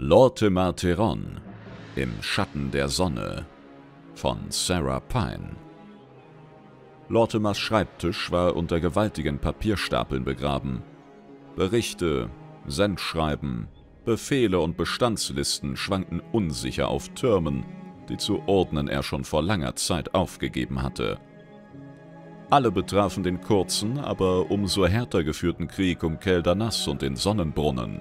Lortimer Theron im Schatten der Sonne von Sarah Pine. Lortimers Schreibtisch war unter gewaltigen Papierstapeln begraben. Berichte, Sendschreiben, Befehle und Bestandslisten schwankten unsicher auf Türmen, die zu ordnen er schon vor langer Zeit aufgegeben hatte. Alle betrafen den kurzen, aber umso härter geführten Krieg um Keldanas und den Sonnenbrunnen.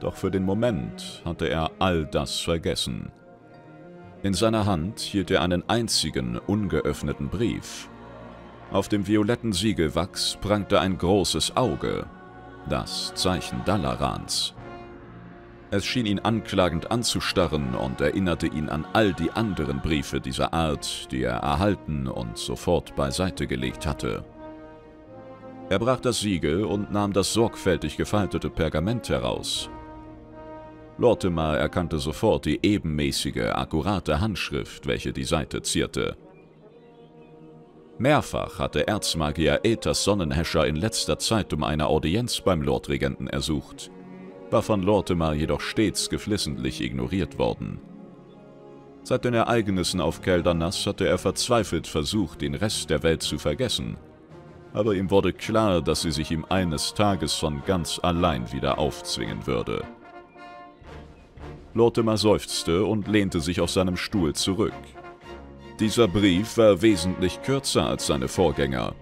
Doch für den Moment hatte er all das vergessen. In seiner Hand hielt er einen einzigen, ungeöffneten Brief. Auf dem violetten Siegelwachs prangte ein großes Auge, das Zeichen Dalarans. Es schien ihn anklagend anzustarren und erinnerte ihn an all die anderen Briefe dieser Art, die er erhalten und sofort beiseite gelegt hatte. Er brach das Siegel und nahm das sorgfältig gefaltete Pergament heraus. Lortimer erkannte sofort die ebenmäßige, akkurate Handschrift, welche die Seite zierte. Mehrfach hatte Erzmagier Ethers Sonnenhäscher in letzter Zeit um eine Audienz beim Lordregenten ersucht war von Lortimer jedoch stets geflissentlich ignoriert worden. Seit den Ereignissen auf Keldanas hatte er verzweifelt versucht, den Rest der Welt zu vergessen. Aber ihm wurde klar, dass sie sich ihm eines Tages von ganz allein wieder aufzwingen würde. Lortimer seufzte und lehnte sich auf seinem Stuhl zurück. Dieser Brief war wesentlich kürzer als seine Vorgänger.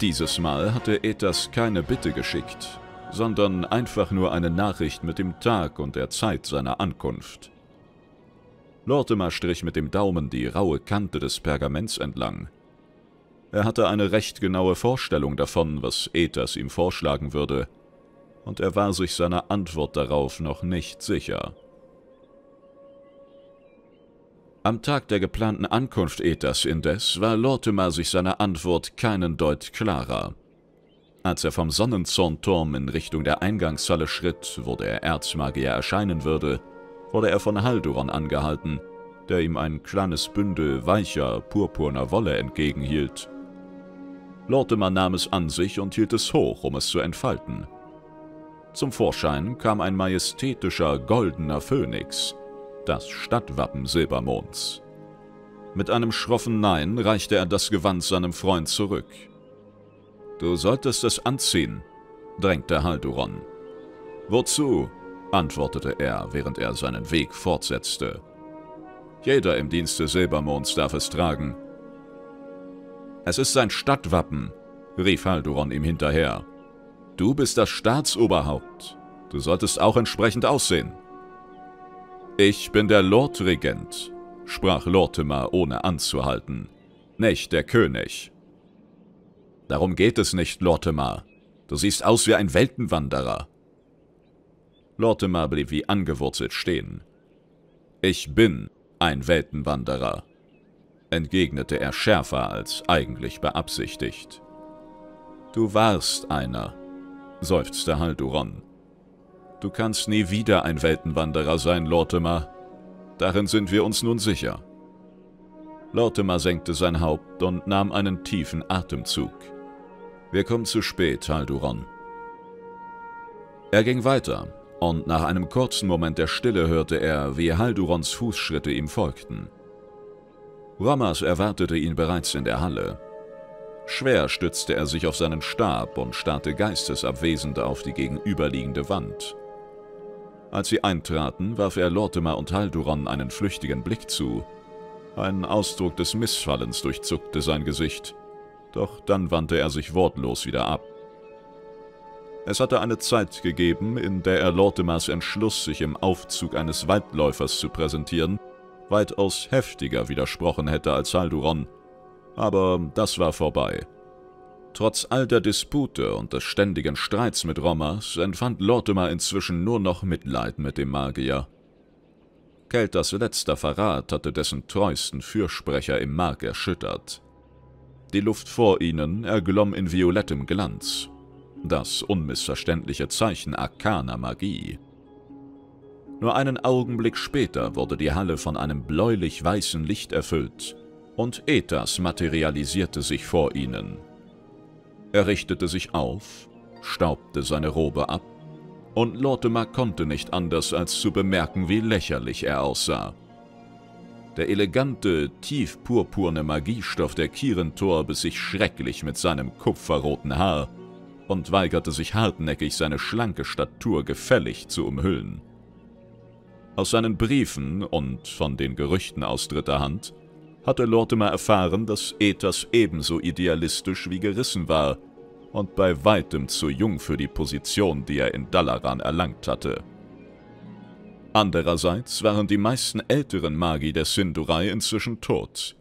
Dieses Mal hatte Ethas keine Bitte geschickt, sondern einfach nur eine Nachricht mit dem Tag und der Zeit seiner Ankunft. Lortimer strich mit dem Daumen die raue Kante des Pergaments entlang. Er hatte eine recht genaue Vorstellung davon, was Ethers ihm vorschlagen würde, und er war sich seiner Antwort darauf noch nicht sicher. Am Tag der geplanten Ankunft Ethers indes war Lortimer sich seiner Antwort keinen Deut klarer. Als er vom Sonnenzornturm in Richtung der Eingangshalle schritt, wo der Erzmagier erscheinen würde, wurde er von Halduron angehalten, der ihm ein kleines Bündel weicher, purpurner Wolle entgegenhielt. Lortimer nahm es an sich und hielt es hoch, um es zu entfalten. Zum Vorschein kam ein majestätischer goldener Phönix, das Stadtwappen Silbermonds. Mit einem schroffen Nein reichte er das Gewand seinem Freund zurück. Du solltest es anziehen, drängte Halduron. Wozu? antwortete er, während er seinen Weg fortsetzte. Jeder im Dienste Silbermonds darf es tragen. Es ist sein Stadtwappen, rief Halduron ihm hinterher. Du bist das Staatsoberhaupt. Du solltest auch entsprechend aussehen. Ich bin der Lordregent, sprach Lortimer ohne anzuhalten, nicht der König. Darum geht es nicht, Lortimer. Du siehst aus wie ein Weltenwanderer. Lortimer blieb wie angewurzelt stehen. Ich bin ein Weltenwanderer, entgegnete er schärfer als eigentlich beabsichtigt. Du warst einer, seufzte Halduron. Du kannst nie wieder ein Weltenwanderer sein, Lortimer. Darin sind wir uns nun sicher. Lortimer senkte sein Haupt und nahm einen tiefen Atemzug. Wir kommen zu spät, Halduron. Er ging weiter, und nach einem kurzen Moment der Stille hörte er, wie Haldurons Fußschritte ihm folgten. Ramas erwartete ihn bereits in der Halle. Schwer stützte er sich auf seinen Stab und starrte geistesabwesend auf die gegenüberliegende Wand. Als sie eintraten, warf er Lortimer und Halduron einen flüchtigen Blick zu. Ein Ausdruck des Missfallens durchzuckte sein Gesicht doch dann wandte er sich wortlos wieder ab. Es hatte eine Zeit gegeben, in der er Lortimers Entschluss, sich im Aufzug eines Waldläufers zu präsentieren, weitaus heftiger widersprochen hätte als Halduron, aber das war vorbei. Trotz all der Dispute und des ständigen Streits mit Rommers empfand Lortimer inzwischen nur noch Mitleid mit dem Magier. Kelters letzter Verrat hatte dessen treuesten Fürsprecher im Mark erschüttert. Die Luft vor ihnen erglomm in violettem Glanz. Das unmissverständliche Zeichen arkaner Magie. Nur einen Augenblick später wurde die Halle von einem bläulich-weißen Licht erfüllt und Ethas materialisierte sich vor ihnen. Er richtete sich auf, staubte seine Robe ab und Lortimer konnte nicht anders als zu bemerken, wie lächerlich er aussah. Der elegante, tief purpurne Magiestoff der Kirentor biss sich schrecklich mit seinem kupferroten Haar und weigerte sich hartnäckig, seine schlanke Statur gefällig zu umhüllen. Aus seinen Briefen und von den Gerüchten aus dritter Hand hatte Lortimer erfahren, dass Ethers ebenso idealistisch wie gerissen war und bei weitem zu jung für die Position, die er in Dalaran erlangt hatte. Andererseits waren die meisten älteren Magi der Sindurei inzwischen tot.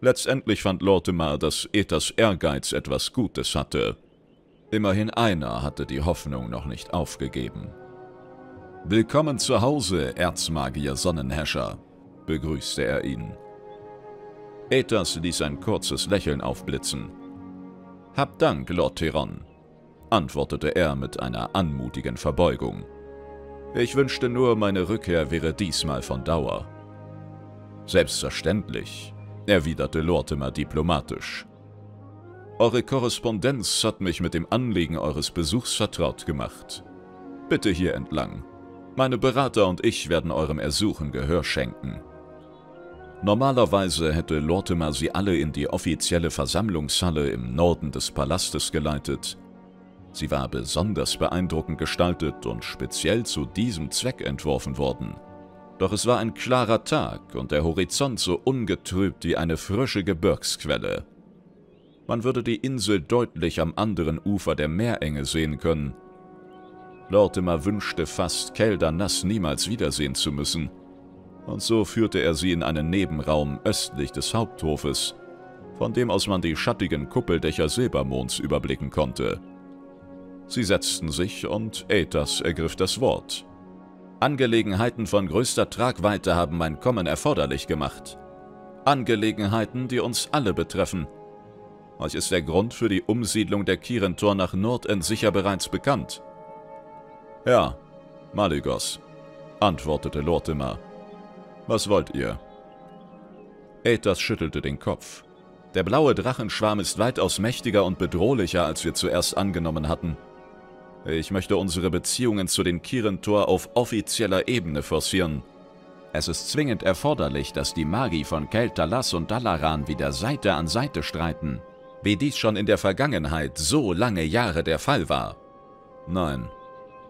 Letztendlich fand Lortimer, dass Ethers Ehrgeiz etwas Gutes hatte. Immerhin einer hatte die Hoffnung noch nicht aufgegeben. Willkommen zu Hause, Erzmagier Sonnenherrscher, begrüßte er ihn. Ethers ließ ein kurzes Lächeln aufblitzen. Hab Dank, Lord Theron, antwortete er mit einer anmutigen Verbeugung. Ich wünschte nur, meine Rückkehr wäre diesmal von Dauer. Selbstverständlich, erwiderte Lortimer diplomatisch. Eure Korrespondenz hat mich mit dem Anliegen eures Besuchs vertraut gemacht. Bitte hier entlang. Meine Berater und ich werden eurem Ersuchen Gehör schenken. Normalerweise hätte Lortimer sie alle in die offizielle Versammlungshalle im Norden des Palastes geleitet, Sie war besonders beeindruckend gestaltet und speziell zu diesem Zweck entworfen worden. Doch es war ein klarer Tag und der Horizont so ungetrübt wie eine frische Gebirgsquelle. Man würde die Insel deutlich am anderen Ufer der Meerenge sehen können. Lortimer wünschte fast, Kelda Nass niemals wiedersehen zu müssen, und so führte er sie in einen Nebenraum östlich des Haupthofes, von dem aus man die schattigen Kuppeldächer Silbermonds überblicken konnte. Sie setzten sich und Aethas ergriff das Wort. Angelegenheiten von größter Tragweite haben mein Kommen erforderlich gemacht. Angelegenheiten, die uns alle betreffen. Euch ist der Grund für die Umsiedlung der Kirentor nach Nordend sicher bereits bekannt. Ja, Malygos, antwortete Lortimer. Was wollt ihr? Aethas schüttelte den Kopf. Der blaue Drachenschwarm ist weitaus mächtiger und bedrohlicher, als wir zuerst angenommen hatten. Ich möchte unsere Beziehungen zu den Kirentor auf offizieller Ebene forcieren. Es ist zwingend erforderlich, dass die Magi von Keltalas und Dalaran wieder Seite an Seite streiten, wie dies schon in der Vergangenheit so lange Jahre der Fall war. Nein.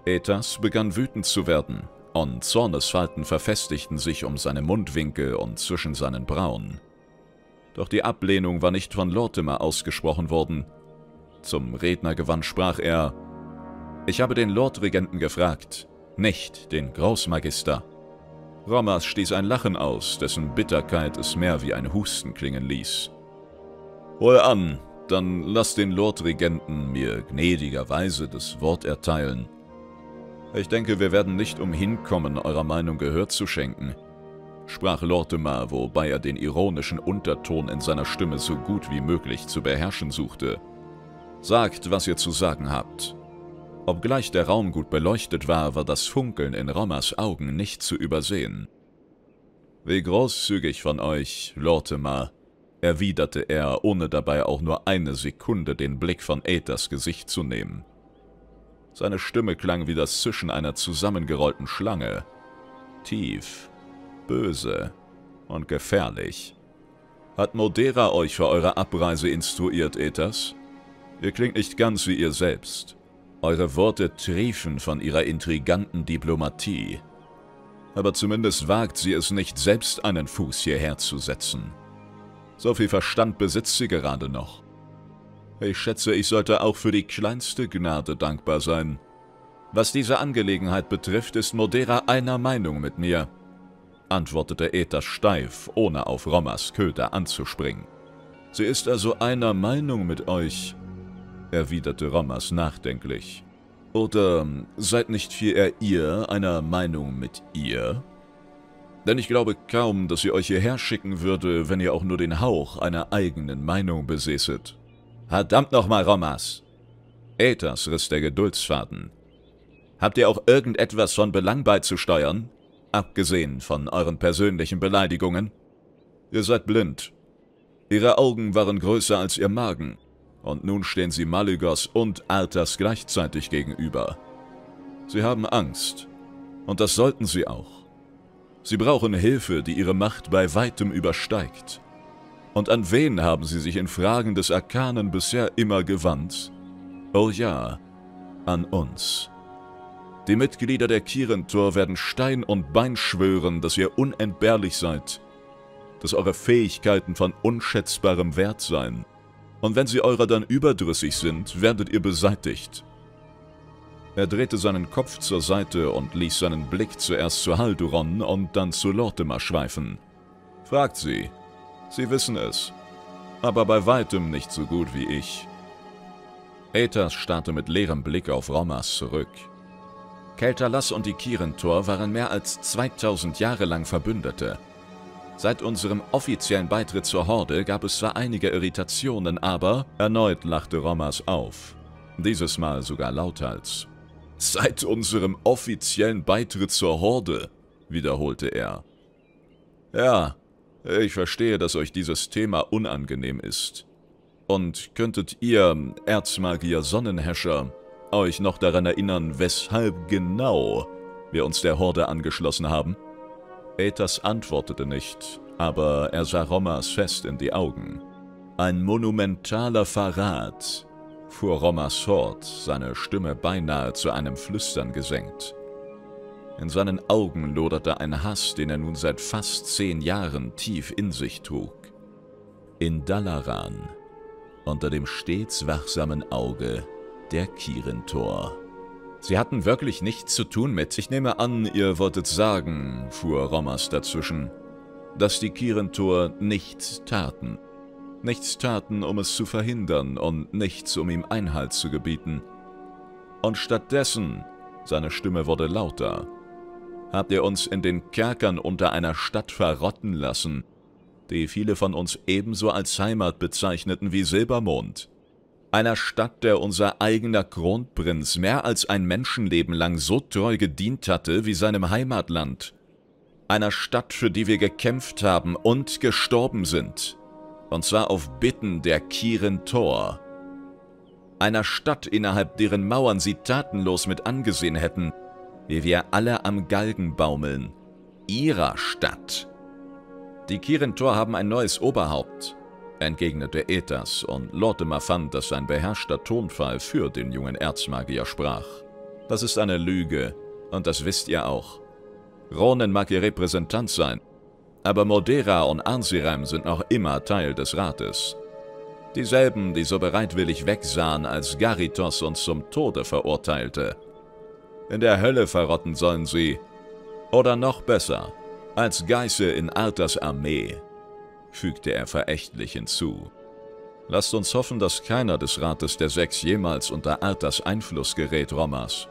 Ethas begann wütend zu werden, und Zornesfalten verfestigten sich um seine Mundwinkel und zwischen seinen Brauen. Doch die Ablehnung war nicht von Lortimer ausgesprochen worden. Zum Rednergewand sprach er, ich habe den Lordregenten gefragt, nicht den Großmagister. Romas stieß ein Lachen aus, dessen Bitterkeit es mehr wie ein Husten klingen ließ. Wohl an, dann lass den Lordregenten mir gnädigerweise das Wort erteilen. Ich denke, wir werden nicht umhin kommen, eurer Meinung Gehör zu schenken, sprach Lortimer, wobei er den ironischen Unterton in seiner Stimme so gut wie möglich zu beherrschen suchte. Sagt, was ihr zu sagen habt, Obgleich der Raum gut beleuchtet war, war das Funkeln in Rommers Augen nicht zu übersehen. Wie großzügig von euch, Lortimer, erwiderte er, ohne dabei auch nur eine Sekunde den Blick von Aethers Gesicht zu nehmen. Seine Stimme klang wie das Zischen einer zusammengerollten Schlange. Tief, böse und gefährlich. Hat Modera euch für eure Abreise instruiert, Ethers? Ihr klingt nicht ganz wie ihr selbst. Eure Worte triefen von ihrer intriganten Diplomatie. Aber zumindest wagt sie es nicht, selbst einen Fuß hierher zu setzen. So viel Verstand besitzt sie gerade noch. Ich schätze, ich sollte auch für die kleinste Gnade dankbar sein. Was diese Angelegenheit betrifft, ist Modera einer Meinung mit mir, antwortete Ether steif, ohne auf Romas Köder anzuspringen. Sie ist also einer Meinung mit euch, erwiderte Rommers nachdenklich. Oder seid nicht viel eher ihr einer Meinung mit ihr? Denn ich glaube kaum, dass sie euch hierher schicken würde, wenn ihr auch nur den Hauch einer eigenen Meinung besäßet. Verdammt nochmal, Rommas! Äthers riss der Geduldsfaden. Habt ihr auch irgendetwas von Belang beizusteuern? Abgesehen von euren persönlichen Beleidigungen? Ihr seid blind. Ihre Augen waren größer als ihr Magen, und nun stehen sie Malygos und Arthas gleichzeitig gegenüber. Sie haben Angst. Und das sollten sie auch. Sie brauchen Hilfe, die ihre Macht bei weitem übersteigt. Und an wen haben sie sich in Fragen des Arkanen bisher immer gewandt? Oh ja, an uns. Die Mitglieder der Kirentor werden Stein und Bein schwören, dass ihr unentbehrlich seid, dass eure Fähigkeiten von unschätzbarem Wert seien. Und wenn sie eurer dann überdrüssig sind, werdet ihr beseitigt. Er drehte seinen Kopf zur Seite und ließ seinen Blick zuerst zu Halduron und dann zu Lortimer schweifen. Fragt sie. Sie wissen es. Aber bei weitem nicht so gut wie ich. Ethas starrte mit leerem Blick auf Romas zurück. Keltalas und die Kirentor waren mehr als 2000 Jahre lang Verbündete. Seit unserem offiziellen Beitritt zur Horde gab es zwar einige Irritationen, aber erneut lachte Romas auf. Dieses Mal sogar lauthals. Seit unserem offiziellen Beitritt zur Horde, wiederholte er. Ja, ich verstehe, dass euch dieses Thema unangenehm ist. Und könntet ihr, Erzmagier Sonnenhäscher, euch noch daran erinnern, weshalb genau wir uns der Horde angeschlossen haben? Ethas antwortete nicht, aber er sah Romas fest in die Augen. Ein monumentaler Verrat, fuhr Romas fort, seine Stimme beinahe zu einem Flüstern gesenkt. In seinen Augen loderte ein Hass, den er nun seit fast zehn Jahren tief in sich trug. In Dalaran, unter dem stets wachsamen Auge der Kirentor. Sie hatten wirklich nichts zu tun mit. Ich nehme an, ihr wolltet sagen, fuhr Romas dazwischen, dass die Kirentor nichts taten nichts taten, um es zu verhindern und nichts, um ihm Einhalt zu gebieten. Und stattdessen, seine Stimme wurde lauter, habt ihr uns in den Kerkern unter einer Stadt verrotten lassen, die viele von uns ebenso als Heimat bezeichneten wie Silbermond. Einer Stadt, der unser eigener Kronprinz mehr als ein Menschenleben lang so treu gedient hatte wie seinem Heimatland. Einer Stadt, für die wir gekämpft haben und gestorben sind und zwar auf Bitten der Kiren Tor. Einer Stadt, innerhalb deren Mauern sie tatenlos mit angesehen hätten, wie wir alle am Galgen baumeln. Ihrer Stadt. Die Kiren Tor haben ein neues Oberhaupt, entgegnete Ethas, und Lortimer fand, dass sein beherrschter Tonfall für den jungen Erzmagier sprach. Das ist eine Lüge, und das wisst ihr auch. Ronen mag ihr Repräsentant sein, aber Modera und Ansiram sind noch immer Teil des Rates. Dieselben, die so bereitwillig wegsahen, als Garitos uns zum Tode verurteilte. In der Hölle verrotten sollen sie. Oder noch besser, als Geiße in Arthas Armee, fügte er verächtlich hinzu. Lasst uns hoffen, dass keiner des Rates der Sechs jemals unter Arthas Einfluss gerät, Romas,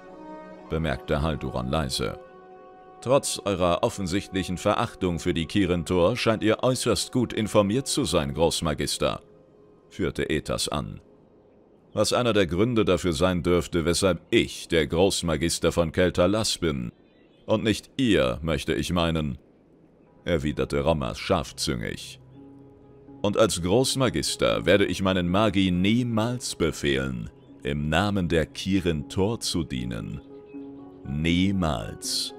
bemerkte Halduran leise. Trotz eurer offensichtlichen Verachtung für die Kirentor scheint ihr äußerst gut informiert zu sein, Großmagister, führte Ethas an. Was einer der Gründe dafür sein dürfte, weshalb ich der Großmagister von Keltalas bin. Und nicht ihr, möchte ich meinen, erwiderte Romas scharfzüngig. Und als Großmagister werde ich meinen Magi niemals befehlen, im Namen der Kirentor zu dienen. Niemals.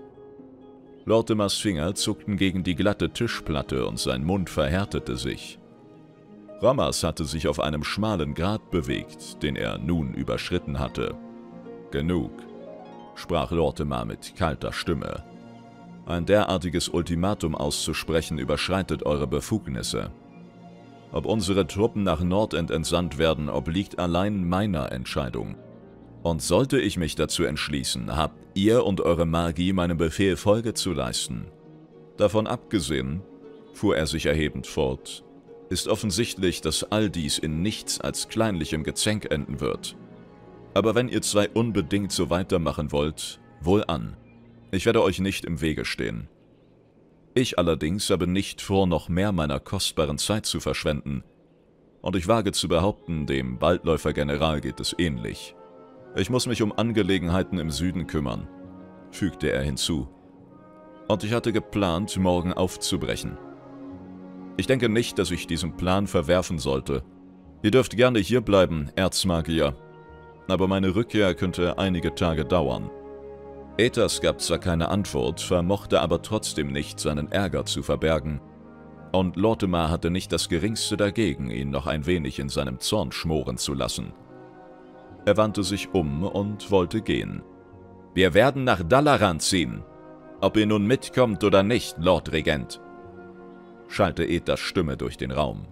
Lortimers Finger zuckten gegen die glatte Tischplatte und sein Mund verhärtete sich. Ramas hatte sich auf einem schmalen Grat bewegt, den er nun überschritten hatte. Genug, sprach Lortimer mit kalter Stimme. Ein derartiges Ultimatum auszusprechen überschreitet eure Befugnisse. Ob unsere Truppen nach Nordend entsandt werden, obliegt allein meiner Entscheidung. Und sollte ich mich dazu entschließen, habt ihr und eure Magie meinem Befehl Folge zu leisten. Davon abgesehen, fuhr er sich erhebend fort, ist offensichtlich, dass all dies in nichts als kleinlichem Gezänk enden wird. Aber wenn ihr zwei unbedingt so weitermachen wollt, wohl an. Ich werde euch nicht im Wege stehen. Ich allerdings habe nicht vor, noch mehr meiner kostbaren Zeit zu verschwenden. Und ich wage zu behaupten, dem Waldläufer-General geht es ähnlich. Ich muss mich um Angelegenheiten im Süden kümmern, fügte er hinzu. Und ich hatte geplant, morgen aufzubrechen. Ich denke nicht, dass ich diesen Plan verwerfen sollte. Ihr dürft gerne hierbleiben, Erzmagier, aber meine Rückkehr könnte einige Tage dauern. Ethas gab zwar keine Antwort, vermochte aber trotzdem nicht, seinen Ärger zu verbergen. Und Lortimer hatte nicht das geringste dagegen, ihn noch ein wenig in seinem Zorn schmoren zu lassen. Er wandte sich um und wollte gehen. Wir werden nach Dalaran ziehen. Ob ihr nun mitkommt oder nicht, Lord Regent, schallte Ethas Stimme durch den Raum.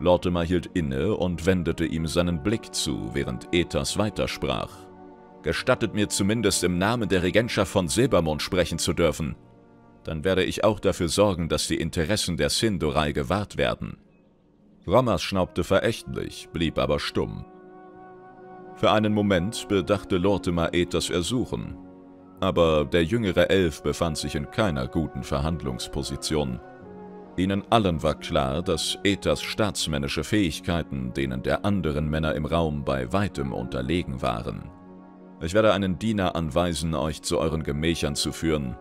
Lortimer hielt inne und wendete ihm seinen Blick zu, während Ethas weitersprach. Gestattet mir zumindest im Namen der Regentschaft von Silbermond sprechen zu dürfen. Dann werde ich auch dafür sorgen, dass die Interessen der Sindorai gewahrt werden. Rommers schnaubte verächtlich, blieb aber stumm. Für einen Moment bedachte Lortimer Ethers Ersuchen, aber der jüngere Elf befand sich in keiner guten Verhandlungsposition. Ihnen allen war klar, dass Ethers staatsmännische Fähigkeiten denen der anderen Männer im Raum bei weitem unterlegen waren. Ich werde einen Diener anweisen, euch zu euren Gemächern zu führen,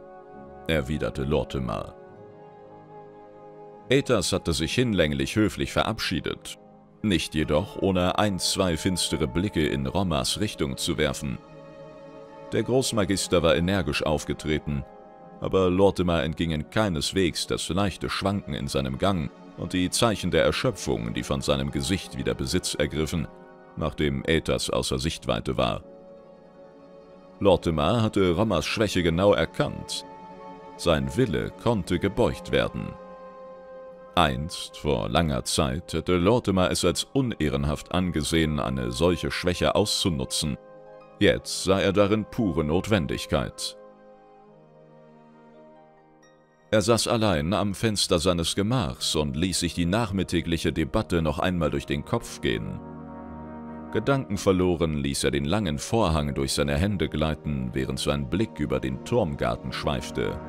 erwiderte Lortimer. Ethers hatte sich hinlänglich höflich verabschiedet, nicht jedoch ohne ein, zwei finstere Blicke in Romas Richtung zu werfen. Der Großmagister war energisch aufgetreten, aber Lortimer entgingen keineswegs das leichte Schwanken in seinem Gang und die Zeichen der Erschöpfung, die von seinem Gesicht wieder Besitz ergriffen, nachdem Ethas außer Sichtweite war. Lortimer hatte Rommers Schwäche genau erkannt. Sein Wille konnte gebeugt werden. Einst, vor langer Zeit, hätte Lortimer es als unehrenhaft angesehen, eine solche Schwäche auszunutzen. Jetzt sah er darin pure Notwendigkeit. Er saß allein am Fenster seines Gemachs und ließ sich die nachmittägliche Debatte noch einmal durch den Kopf gehen. Gedankenverloren ließ er den langen Vorhang durch seine Hände gleiten, während sein Blick über den Turmgarten schweifte.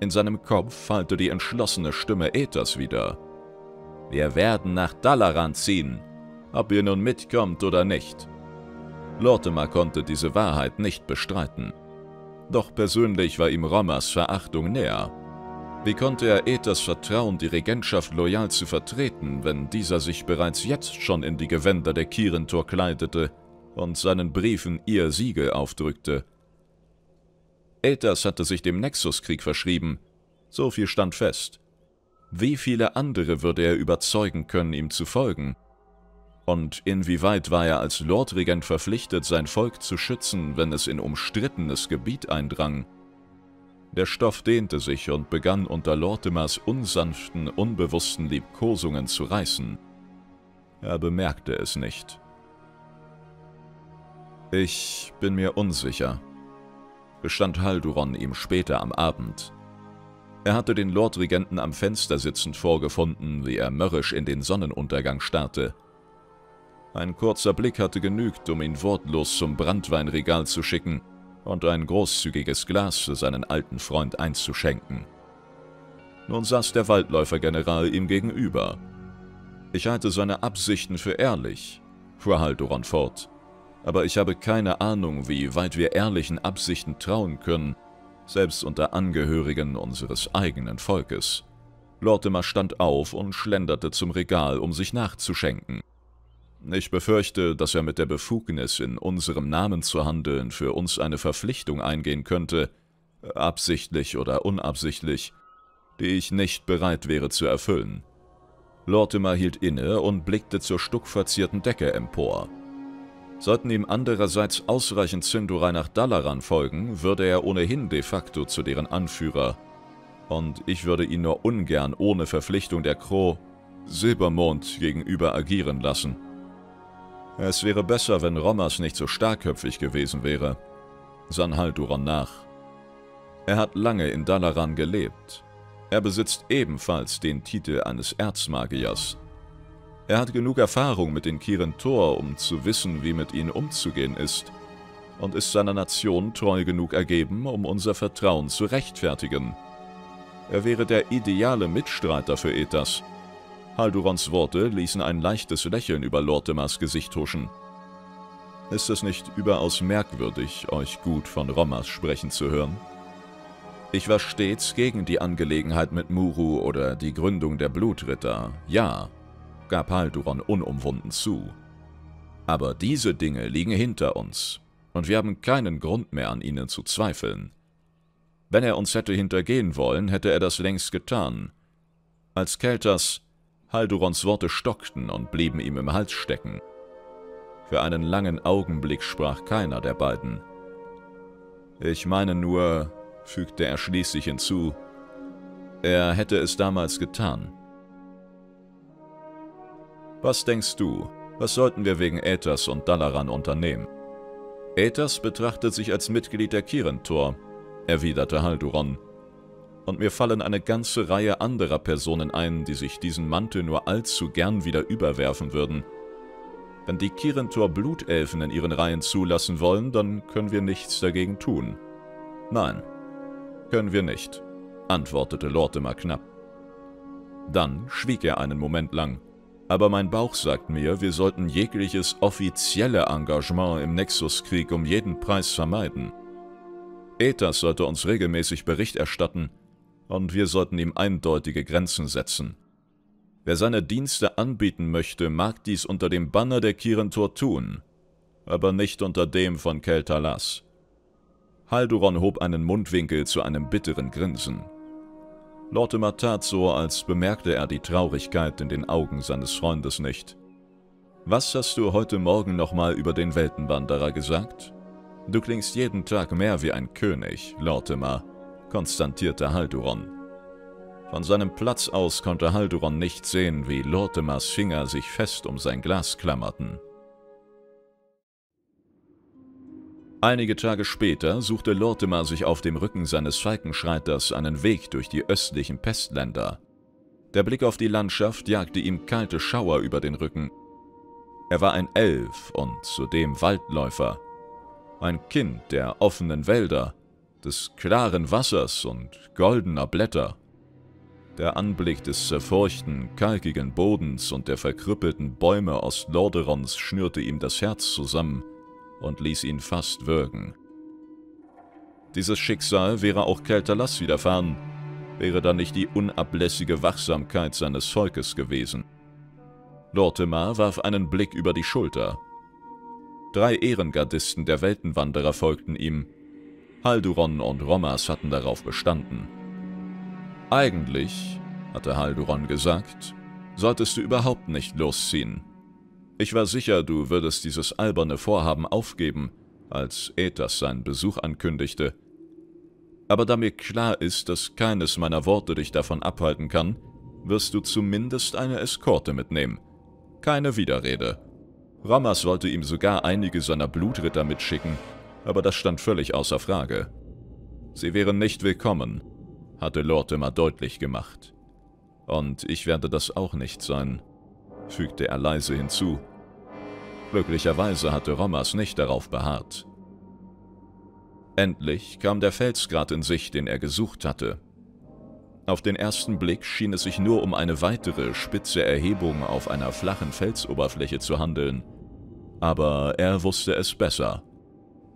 In seinem Kopf hallte die entschlossene Stimme Ethers wieder. Wir werden nach Dalaran ziehen, ob ihr nun mitkommt oder nicht. Lortimer konnte diese Wahrheit nicht bestreiten. Doch persönlich war ihm Rommers Verachtung näher. Wie konnte er Ethers vertrauen, die Regentschaft loyal zu vertreten, wenn dieser sich bereits jetzt schon in die Gewänder der Kirentor kleidete und seinen Briefen ihr Siegel aufdrückte? Ethers hatte sich dem Nexuskrieg verschrieben, so viel stand fest. Wie viele andere würde er überzeugen können, ihm zu folgen? Und inwieweit war er als Lordregent verpflichtet, sein Volk zu schützen, wenn es in umstrittenes Gebiet eindrang? Der Stoff dehnte sich und begann unter Lortimers unsanften, unbewussten Liebkosungen zu reißen. Er bemerkte es nicht. Ich bin mir unsicher, bestand Halduron ihm später am Abend. Er hatte den Lordregenten am Fenster sitzend vorgefunden, wie er mürrisch in den Sonnenuntergang starrte. Ein kurzer Blick hatte genügt, um ihn wortlos zum Brandweinregal zu schicken und ein großzügiges Glas für seinen alten Freund einzuschenken. Nun saß der Waldläufergeneral ihm gegenüber. Ich halte seine Absichten für ehrlich, fuhr Haldoron fort, aber ich habe keine Ahnung, wie weit wir ehrlichen Absichten trauen können, selbst unter Angehörigen unseres eigenen Volkes. Lortimer stand auf und schlenderte zum Regal, um sich nachzuschenken. Ich befürchte, dass er mit der Befugnis, in unserem Namen zu handeln, für uns eine Verpflichtung eingehen könnte, absichtlich oder unabsichtlich, die ich nicht bereit wäre zu erfüllen. Lortimer hielt inne und blickte zur stuckverzierten Decke empor. Sollten ihm andererseits ausreichend Zindurai nach Dalaran folgen, würde er ohnehin de facto zu deren Anführer. Und ich würde ihn nur ungern ohne Verpflichtung der Crow Silbermond gegenüber agieren lassen. Es wäre besser, wenn Rommers nicht so starkköpfig gewesen wäre, sann Halduron nach. Er hat lange in Dalaran gelebt. Er besitzt ebenfalls den Titel eines Erzmagiers. Er hat genug Erfahrung mit den Kiren Thor, um zu wissen, wie mit ihnen umzugehen ist, und ist seiner Nation treu genug ergeben, um unser Vertrauen zu rechtfertigen. Er wäre der ideale Mitstreiter für Ethas, Haldurons Worte ließen ein leichtes Lächeln über Lortimers Gesicht huschen. Ist es nicht überaus merkwürdig, euch gut von Rommers sprechen zu hören? Ich war stets gegen die Angelegenheit mit Muru oder die Gründung der Blutritter, ja, gab Halduron unumwunden zu. Aber diese Dinge liegen hinter uns. und wir haben keinen Grund mehr an ihnen zu zweifeln. Wenn er uns hätte hintergehen wollen, hätte er das längst getan. Als Keltas Haldurons Worte stockten und blieben ihm im Hals stecken. Für einen langen Augenblick sprach keiner der beiden. Ich meine nur, fügte er schließlich hinzu, er hätte es damals getan. Was denkst du, was sollten wir wegen Äthers und Dalaran unternehmen? Äthers betrachtet sich als Mitglied der Kirentor, erwiderte Halduron. Und mir fallen eine ganze Reihe anderer Personen ein, die sich diesen Mantel nur allzu gern wieder überwerfen würden. Wenn die Kirentor Blutelfen in ihren Reihen zulassen wollen, dann können wir nichts dagegen tun. Nein, können wir nicht, antwortete Lortimer knapp. Dann schwieg er einen Moment lang. Aber mein Bauch sagt mir, wir sollten jegliches offizielle Engagement im Nexuskrieg um jeden Preis vermeiden. Ethas sollte uns regelmäßig Bericht erstatten, und wir sollten ihm eindeutige Grenzen setzen. Wer seine Dienste anbieten möchte, mag dies unter dem Banner der Kirentor tun, aber nicht unter dem von Keltalas. Halduron hob einen Mundwinkel zu einem bitteren Grinsen. Lortimer tat so, als bemerkte er die Traurigkeit in den Augen seines Freundes nicht. Was hast du heute Morgen nochmal über den Weltenwanderer gesagt? Du klingst jeden Tag mehr wie ein König, Lortimer, konstatierte Halduron. Von seinem Platz aus konnte Halduron nicht sehen, wie Lortimers Finger sich fest um sein Glas klammerten. Einige Tage später suchte Lortimer sich auf dem Rücken seines Falkenschreiters einen Weg durch die östlichen Pestländer. Der Blick auf die Landschaft jagte ihm kalte Schauer über den Rücken. Er war ein Elf und zudem Waldläufer, ein Kind der offenen Wälder, des klaren Wassers und goldener Blätter. Der Anblick des zerfurchten, kalkigen Bodens und der verkrüppelten Bäume Ostlorderons schnürte ihm das Herz zusammen und ließ ihn fast würgen. Dieses Schicksal wäre auch Keltalas widerfahren, wäre da nicht die unablässige Wachsamkeit seines Volkes gewesen. Lortemar warf einen Blick über die Schulter Drei Ehrengardisten der Weltenwanderer folgten ihm. Halduron und Romas hatten darauf bestanden. Eigentlich, hatte Halduron gesagt, solltest du überhaupt nicht losziehen. Ich war sicher, du würdest dieses alberne Vorhaben aufgeben, als Ethas seinen Besuch ankündigte. Aber da mir klar ist, dass keines meiner Worte dich davon abhalten kann, wirst du zumindest eine Eskorte mitnehmen. Keine Widerrede. Ramas wollte ihm sogar einige seiner Blutritter mitschicken, aber das stand völlig außer Frage. Sie wären nicht willkommen, hatte Lortimer deutlich gemacht. Und ich werde das auch nicht sein, fügte er leise hinzu. Glücklicherweise hatte Romas nicht darauf beharrt. Endlich kam der Felsgrat in Sicht, den er gesucht hatte. Auf den ersten Blick schien es sich nur um eine weitere spitze Erhebung auf einer flachen Felsoberfläche zu handeln, aber er wusste es besser.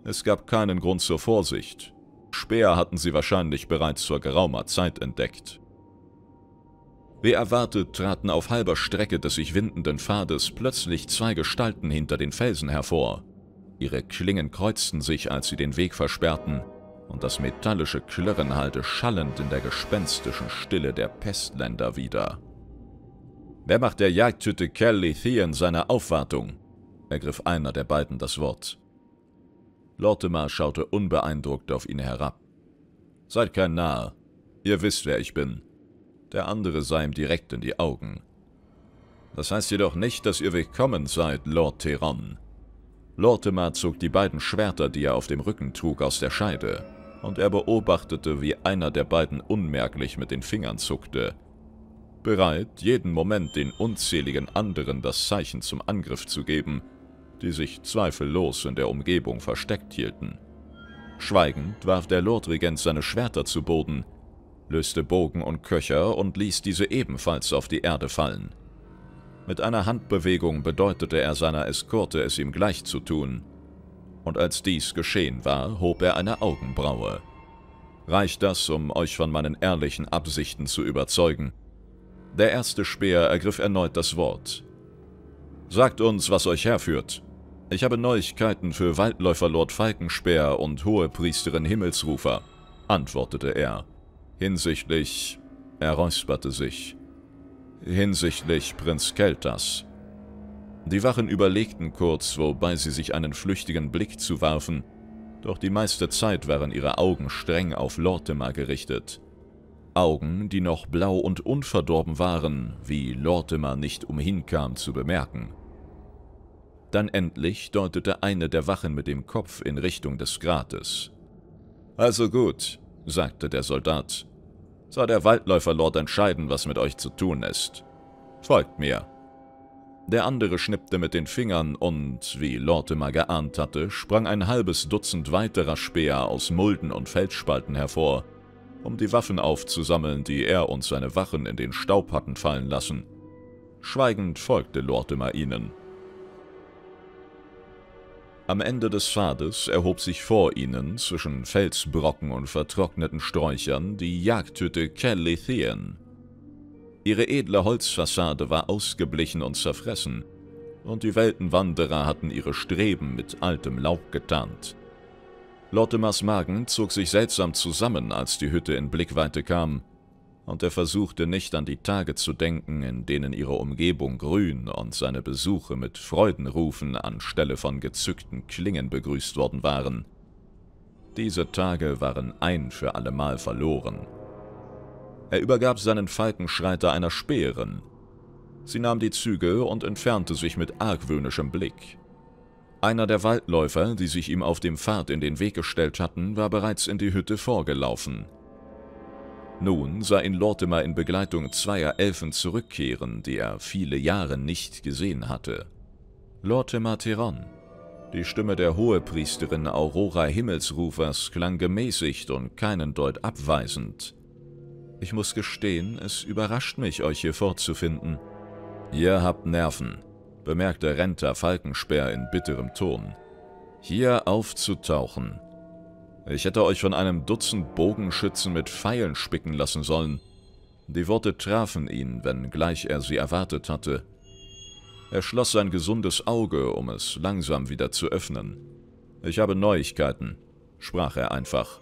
Es gab keinen Grund zur Vorsicht. Speer hatten sie wahrscheinlich bereits vor geraumer Zeit entdeckt. Wie erwartet traten auf halber Strecke des sich windenden Pfades plötzlich zwei Gestalten hinter den Felsen hervor. Ihre Klingen kreuzten sich, als sie den Weg versperrten, und das metallische Klirren hallte schallend in der gespenstischen Stille der Pestländer wieder. Wer macht der Jagdhütte Kelly Thean seine Aufwartung? ergriff einer der beiden das Wort. Lortimer schaute unbeeindruckt auf ihn herab. Seid kein Narr. Ihr wisst, wer ich bin. Der andere sah ihm direkt in die Augen. Das heißt jedoch nicht, dass ihr willkommen seid, Lord Theron. Lortimer zog die beiden Schwerter, die er auf dem Rücken trug, aus der Scheide, und er beobachtete, wie einer der beiden unmerklich mit den Fingern zuckte, bereit, jeden Moment den unzähligen anderen das Zeichen zum Angriff zu geben, die sich zweifellos in der Umgebung versteckt hielten. Schweigend warf der Lordregent seine Schwerter zu Boden, löste Bogen und Köcher und ließ diese ebenfalls auf die Erde fallen. Mit einer Handbewegung bedeutete er seiner Eskorte, es ihm gleich zu tun. Und als dies geschehen war, hob er eine Augenbraue. Reicht das, um euch von meinen ehrlichen Absichten zu überzeugen? Der erste Speer ergriff erneut das Wort. Sagt uns, was euch herführt, Ich habe Neuigkeiten für Waldläufer Lord Falkenspeer und Hohepriesterin Himmelsrufer, antwortete er. Hinsichtlich... Er räusperte sich. Hinsichtlich Prinz Keltas. Die Wachen überlegten kurz, wobei sie sich einen flüchtigen Blick zuwarfen, doch die meiste Zeit waren ihre Augen streng auf Lortimer gerichtet. Augen, die noch blau und unverdorben waren, wie Lortimer nicht umhinkam zu bemerken. Dann endlich deutete eine der Wachen mit dem Kopf in Richtung des Grates. Also gut, sagte der Soldat. Soll der Waldläuferlord entscheiden, was mit euch zu tun ist. Folgt mir. Der andere schnippte mit den Fingern und, wie Lortimer geahnt hatte, sprang ein halbes Dutzend weiterer Speer aus Mulden und Felsspalten hervor, um die Waffen aufzusammeln, die er und seine Wachen in den Staub hatten fallen lassen. Schweigend folgte Lortimer ihnen. Am Ende des Pfades erhob sich vor ihnen, zwischen Felsbrocken und vertrockneten Sträuchern, die Jagdhütte Callithien. Ihre edle Holzfassade war ausgeblichen und zerfressen, und die Weltenwanderer hatten ihre Streben mit altem Laub getarnt. Lortimers Magen zog sich seltsam zusammen, als die Hütte in Blickweite kam, und er versuchte nicht an die Tage zu denken, in denen ihre Umgebung grün und seine Besuche mit Freudenrufen anstelle von gezückten Klingen begrüßt worden waren. Diese Tage waren ein für allemal verloren. Er übergab seinen Falkenschreiter einer Speerin. Sie nahm die Zügel und entfernte sich mit argwöhnischem Blick. Einer der Waldläufer, die sich ihm auf dem Pfad in den Weg gestellt hatten, war bereits in die Hütte vorgelaufen. Nun sah ihn Lortimer in Begleitung zweier Elfen zurückkehren, die er viele Jahre nicht gesehen hatte. Lortimer Theron. Die Stimme der Hohepriesterin Aurora Himmelsrufers klang gemäßigt und keinen Deut abweisend. Ich muss gestehen, es überrascht mich, euch hier vorzufinden. Ihr habt Nerven, bemerkte Renter Falkenspeer in bitterem Ton. Hier aufzutauchen, ich hätte euch von einem Dutzend Bogenschützen mit Pfeilen spicken lassen sollen. Die Worte trafen ihn, wenngleich er sie erwartet hatte. Er schloss sein gesundes Auge, um es langsam wieder zu öffnen. Ich habe Neuigkeiten, sprach er einfach,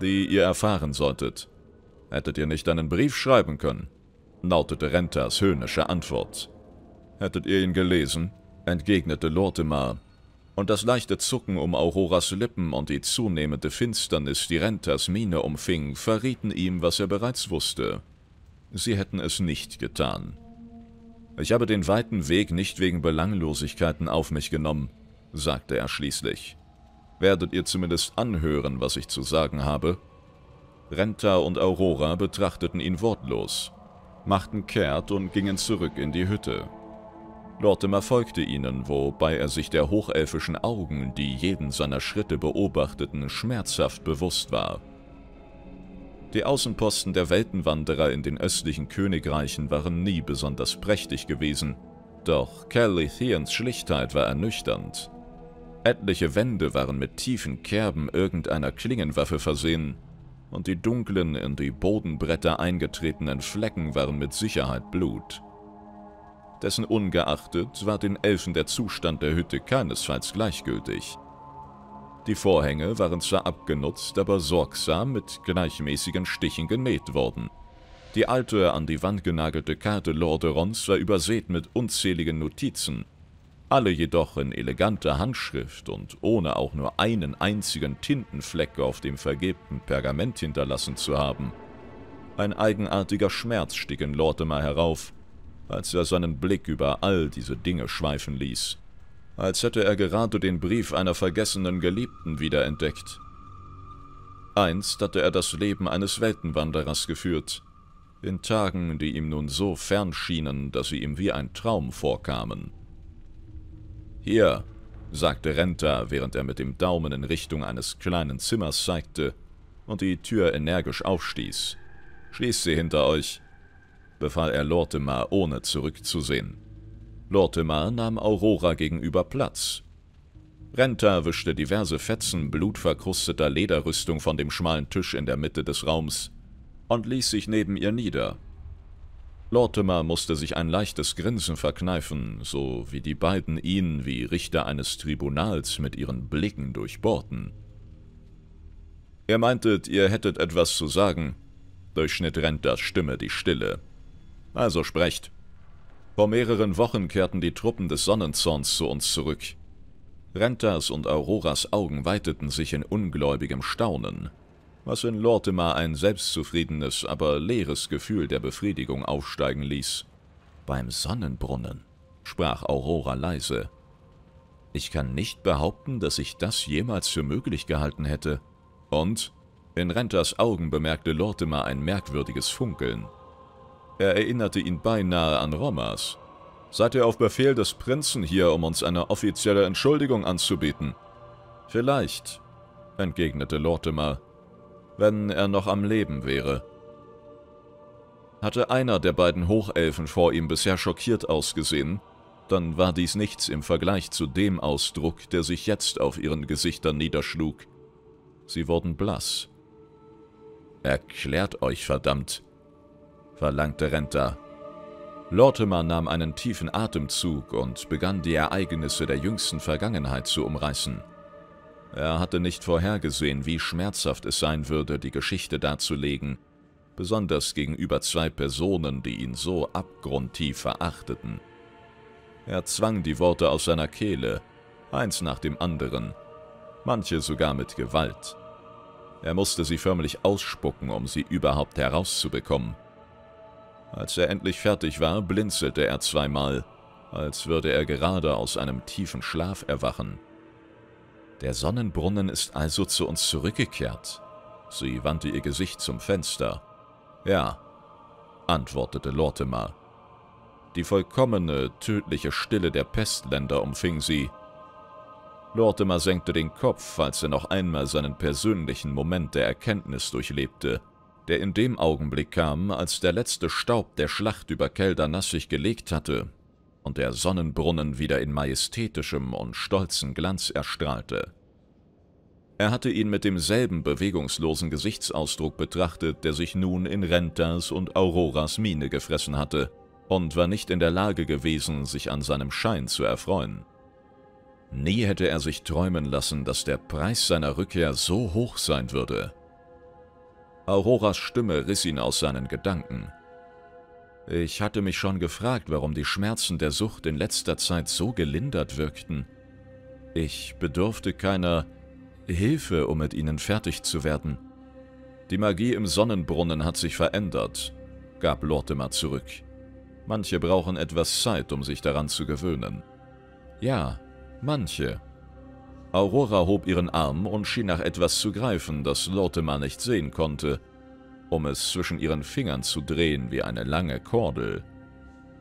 die ihr erfahren solltet. Hättet ihr nicht einen Brief schreiben können? lautete Rentas höhnische Antwort. Hättet ihr ihn gelesen? entgegnete Lortimer, und das leichte Zucken um Auroras Lippen und die zunehmende Finsternis, die Rentas Miene umfing, verrieten ihm, was er bereits wusste. Sie hätten es nicht getan. Ich habe den weiten Weg nicht wegen Belanglosigkeiten auf mich genommen, sagte er schließlich. Werdet ihr zumindest anhören, was ich zu sagen habe? Renta und Aurora betrachteten ihn wortlos, machten kehrt und gingen zurück in die Hütte. Lortimer folgte ihnen, wobei er sich der hochelfischen Augen, die jeden seiner Schritte beobachteten, schmerzhaft bewusst war. Die Außenposten der Weltenwanderer in den östlichen Königreichen waren nie besonders prächtig gewesen, doch Calithians Schlichtheit war ernüchternd. Etliche Wände waren mit tiefen Kerben irgendeiner Klingenwaffe versehen, und die dunklen, in die Bodenbretter eingetretenen Flecken waren mit Sicherheit Blut. Dessen ungeachtet war den Elfen der Zustand der Hütte keinesfalls gleichgültig. Die Vorhänge waren zwar abgenutzt, aber sorgsam mit gleichmäßigen Stichen genäht worden. Die alte, an die Wand genagelte Karte Lorderons war übersät mit unzähligen Notizen, alle jedoch in eleganter Handschrift und ohne auch nur einen einzigen Tintenfleck auf dem vergilbten Pergament hinterlassen zu haben. Ein eigenartiger Schmerz stieg in Lortimer herauf, als er seinen Blick über all diese Dinge schweifen ließ, als hätte er gerade den Brief einer vergessenen Geliebten wiederentdeckt. Einst hatte er das Leben eines Weltenwanderers geführt, in Tagen, die ihm nun so fern schienen, dass sie ihm wie ein Traum vorkamen. Hier, sagte Renta, während er mit dem Daumen in Richtung eines kleinen Zimmers zeigte und die Tür energisch aufstieß. Schließt sie hinter euch befahl er Lortimer, ohne zurückzusehen. Lortimer nahm Aurora gegenüber Platz. Renta wischte diverse Fetzen blutverkrusteter Lederrüstung von dem schmalen Tisch in der Mitte des Raums und ließ sich neben ihr nieder. Lortimer musste sich ein leichtes Grinsen verkneifen, so wie die beiden ihn wie Richter eines Tribunals mit ihren Blicken durchbohrten. Ihr meintet, ihr hättet etwas zu sagen, durchschnitt Renters Stimme die Stille. Also sprecht. Vor mehreren Wochen kehrten die Truppen des Sonnenzorns zu uns zurück. Renters und Auroras Augen weiteten sich in ungläubigem Staunen was in Lortimer ein selbstzufriedenes, aber leeres Gefühl der Befriedigung aufsteigen ließ. Beim Sonnenbrunnen, sprach Aurora leise. Ich kann nicht behaupten, dass ich das jemals für möglich gehalten hätte. Und? In Renters Augen bemerkte Lortimer ein merkwürdiges Funkeln. Er erinnerte ihn beinahe an Romas. Seid ihr auf Befehl des Prinzen hier, um uns eine offizielle Entschuldigung anzubieten? Vielleicht, entgegnete Lortimer, wenn er noch am Leben wäre. Hatte einer der beiden Hochelfen vor ihm bisher schockiert ausgesehen, dann war dies nichts im Vergleich zu dem Ausdruck, der sich jetzt auf ihren Gesichtern niederschlug. Sie wurden blass. Erklärt euch, verdammt, verlangte Renta. Lortimer nahm einen tiefen Atemzug und begann die Ereignisse der jüngsten Vergangenheit zu umreißen. Er hatte nicht vorhergesehen, wie schmerzhaft es sein würde, die Geschichte darzulegen, besonders gegenüber zwei Personen, die ihn so abgrundtief verachteten. Er zwang die Worte aus seiner Kehle, eins nach dem anderen, manche sogar mit Gewalt. Er musste sie förmlich ausspucken, um sie überhaupt herauszubekommen. Als er endlich fertig war, blinzelte er zweimal, als würde er gerade aus einem tiefen Schlaf erwachen. Der Sonnenbrunnen ist also zu uns zurückgekehrt. Sie wandte ihr Gesicht zum Fenster. Ja, antwortete Lortimer. Die vollkommene, tödliche Stille der Pestländer umfing sie. Lortimer senkte den Kopf, als er noch einmal seinen persönlichen Moment der Erkenntnis durchlebte, der in dem Augenblick kam, als der letzte Staub der Schlacht über Keldernass sich gelegt hatte und der Sonnenbrunnen wieder in majestätischem und stolzen Glanz erstrahlte. Er hatte ihn mit demselben bewegungslosen Gesichtsausdruck betrachtet, der sich nun in Rentas und Auroras Miene gefressen hatte, und war nicht in der Lage gewesen, sich an seinem Schein zu erfreuen. Nie hätte er sich träumen lassen, dass der Preis seiner Rückkehr so hoch sein würde. Auroras Stimme riss ihn aus seinen Gedanken. Ich hatte mich schon gefragt, warum die Schmerzen der Sucht in letzter Zeit so gelindert wirkten. Ich bedurfte keiner Hilfe, um mit ihnen fertig zu werden. Die Magie im Sonnenbrunnen hat sich verändert, gab Lortimer zurück. Manche brauchen etwas Zeit, um sich daran zu gewöhnen. Ja, manche. Aurora hob ihren Arm und schien nach etwas zu greifen, das Lortimer nicht sehen konnte, um es zwischen ihren Fingern zu drehen wie eine lange Kordel.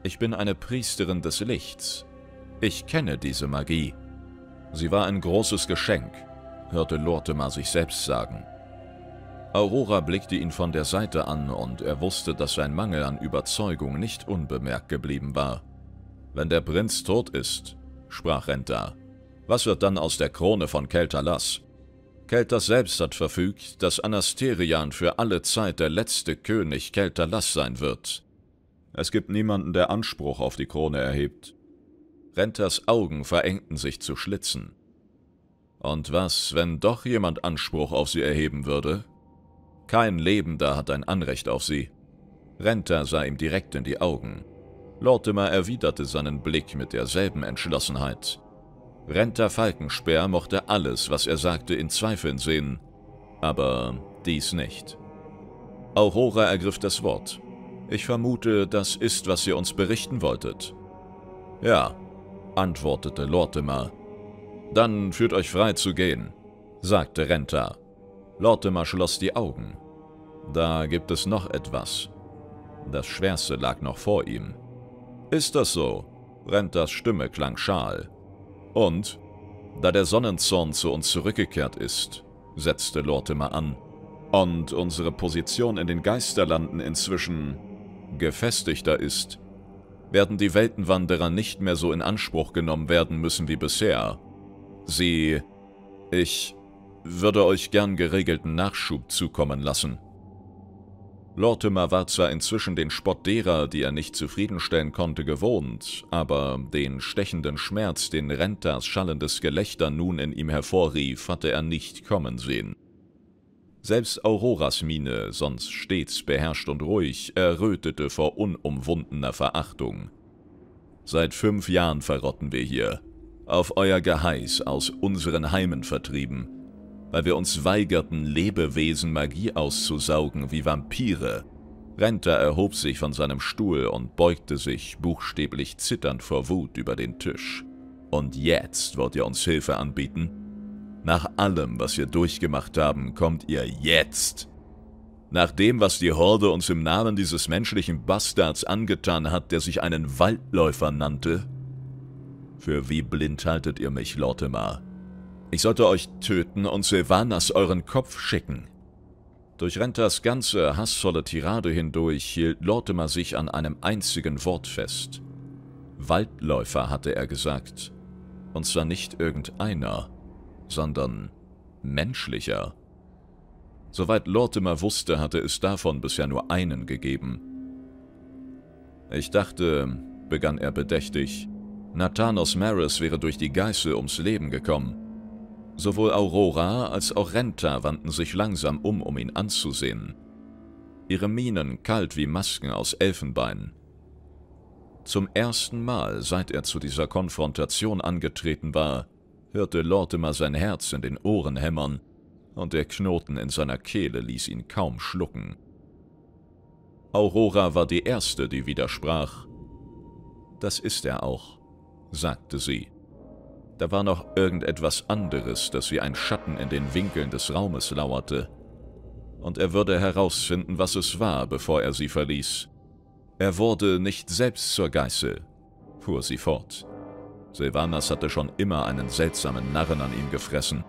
Ich bin eine Priesterin des Lichts. Ich kenne diese Magie. Sie war ein großes Geschenk, hörte Lortimer sich selbst sagen. Aurora blickte ihn von der Seite an und er wusste, dass sein Mangel an Überzeugung nicht unbemerkt geblieben war. Wenn der Prinz tot ist, sprach Renta, was wird dann aus der Krone von Keltalas? Keltas selbst hat verfügt, dass Anasterian für alle Zeit der letzte König Keltalas sein wird. Es gibt niemanden, der Anspruch auf die Krone erhebt. Rentas Augen verengten sich zu Schlitzen. Und was, wenn doch jemand Anspruch auf sie erheben würde? Kein Lebender hat ein Anrecht auf sie. Renta sah ihm direkt in die Augen. Lortimer erwiderte seinen Blick mit derselben Entschlossenheit. Renta Falkenspeer mochte alles, was er sagte, in Zweifeln sehen, aber dies nicht. Aurora ergriff das Wort. Ich vermute, das ist, was ihr uns berichten wolltet. Ja, antwortete Lortimer. Dann führt euch frei zu gehen, sagte Renta. Lortimer schloss die Augen. Da gibt es noch etwas. Das Schwerste lag noch vor ihm. Ist das so? Rentas Stimme klang schal. Und, da der Sonnenzorn zu uns zurückgekehrt ist, setzte Lortimer an, und unsere Position in den Geisterlanden inzwischen gefestigter ist, werden die Weltenwanderer nicht mehr so in Anspruch genommen werden müssen wie bisher. Sie... Ich würde euch gern geregelten Nachschub zukommen lassen. Lortimer war zwar inzwischen den Spott derer, die er nicht zufriedenstellen konnte, gewohnt, aber den stechenden Schmerz, den Rentas schallendes Gelächter nun in ihm hervorrief, hatte er nicht kommen sehen. Selbst Auroras Miene, sonst stets beherrscht und ruhig, errötete vor unumwundener Verachtung. Seit fünf Jahren verrotten wir hier, auf euer Geheiß aus unseren Heimen vertrieben, weil wir uns weigerten, Lebewesen Magie auszusaugen wie Vampire. Renter erhob sich von seinem Stuhl und beugte sich, buchstäblich zitternd vor Wut, über den Tisch. Und jetzt wollt ihr uns Hilfe anbieten? Nach allem, was wir durchgemacht haben, kommt ihr jetzt. Nach dem, was die Horde uns im Namen dieses menschlichen Bastards angetan hat, der sich einen Waldläufer nannte? Für wie blind haltet ihr mich, Lortimer? Ich sollte euch töten und Sylvanas euren Kopf schicken. Durch Rentas ganze hassvolle Tirade hindurch hielt Lortimer sich an einem einzigen Wort fest. Waldläufer, hatte er gesagt. Und zwar nicht irgendeiner, sondern menschlicher. Soweit Lortimer wusste, hatte es davon bisher nur einen gegeben. Ich dachte, begann er bedächtig, Nathanos Maris wäre durch die Geißel ums Leben gekommen. Sowohl Aurora als auch Renta wandten sich langsam um, um ihn anzusehen. Ihre Mienen kalt wie Masken aus Elfenbein. Zum ersten Mal, seit er zu dieser Konfrontation angetreten war, hörte Lortimer sein Herz in den Ohren hämmern, und der Knoten in seiner Kehle ließ ihn kaum schlucken. Aurora war die Erste, die widersprach. Das ist er auch sagte sie. Da war noch irgendetwas anderes, das wie ein Schatten in den Winkeln des Raumes lauerte. Und er würde herausfinden, was es war, bevor er sie verließ. Er wurde nicht selbst zur Geißel, fuhr sie fort. Silvanas hatte schon immer einen seltsamen Narren an ihm gefressen,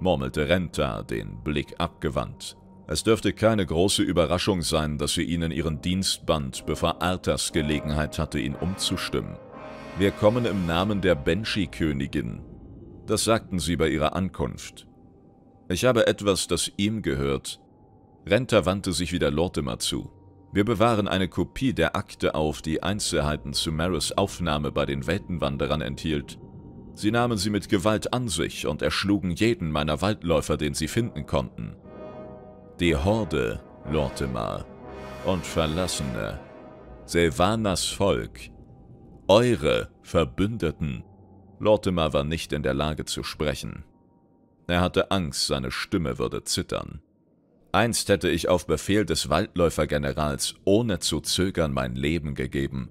murmelte Renta, den Blick abgewandt. Es dürfte keine große Überraschung sein, dass sie ihn in ihren Dienst band, bevor Arthas Gelegenheit hatte, ihn umzustimmen. Wir kommen im Namen der Banshee-Königin. Das sagten sie bei ihrer Ankunft. Ich habe etwas, das ihm gehört. Renta wandte sich wieder Lortimer zu. Wir bewahren eine Kopie der Akte auf, die Einzelheiten zu Maris Aufnahme bei den Weltenwanderern enthielt. Sie nahmen sie mit Gewalt an sich und erschlugen jeden meiner Waldläufer, den sie finden konnten. Die Horde, Lortimer, und Verlassene, Silvanas Volk, eure Verbündeten. Lortimer war nicht in der Lage zu sprechen. Er hatte Angst, seine Stimme würde zittern. Einst hätte ich auf Befehl des Waldläufergenerals ohne zu zögern mein Leben gegeben.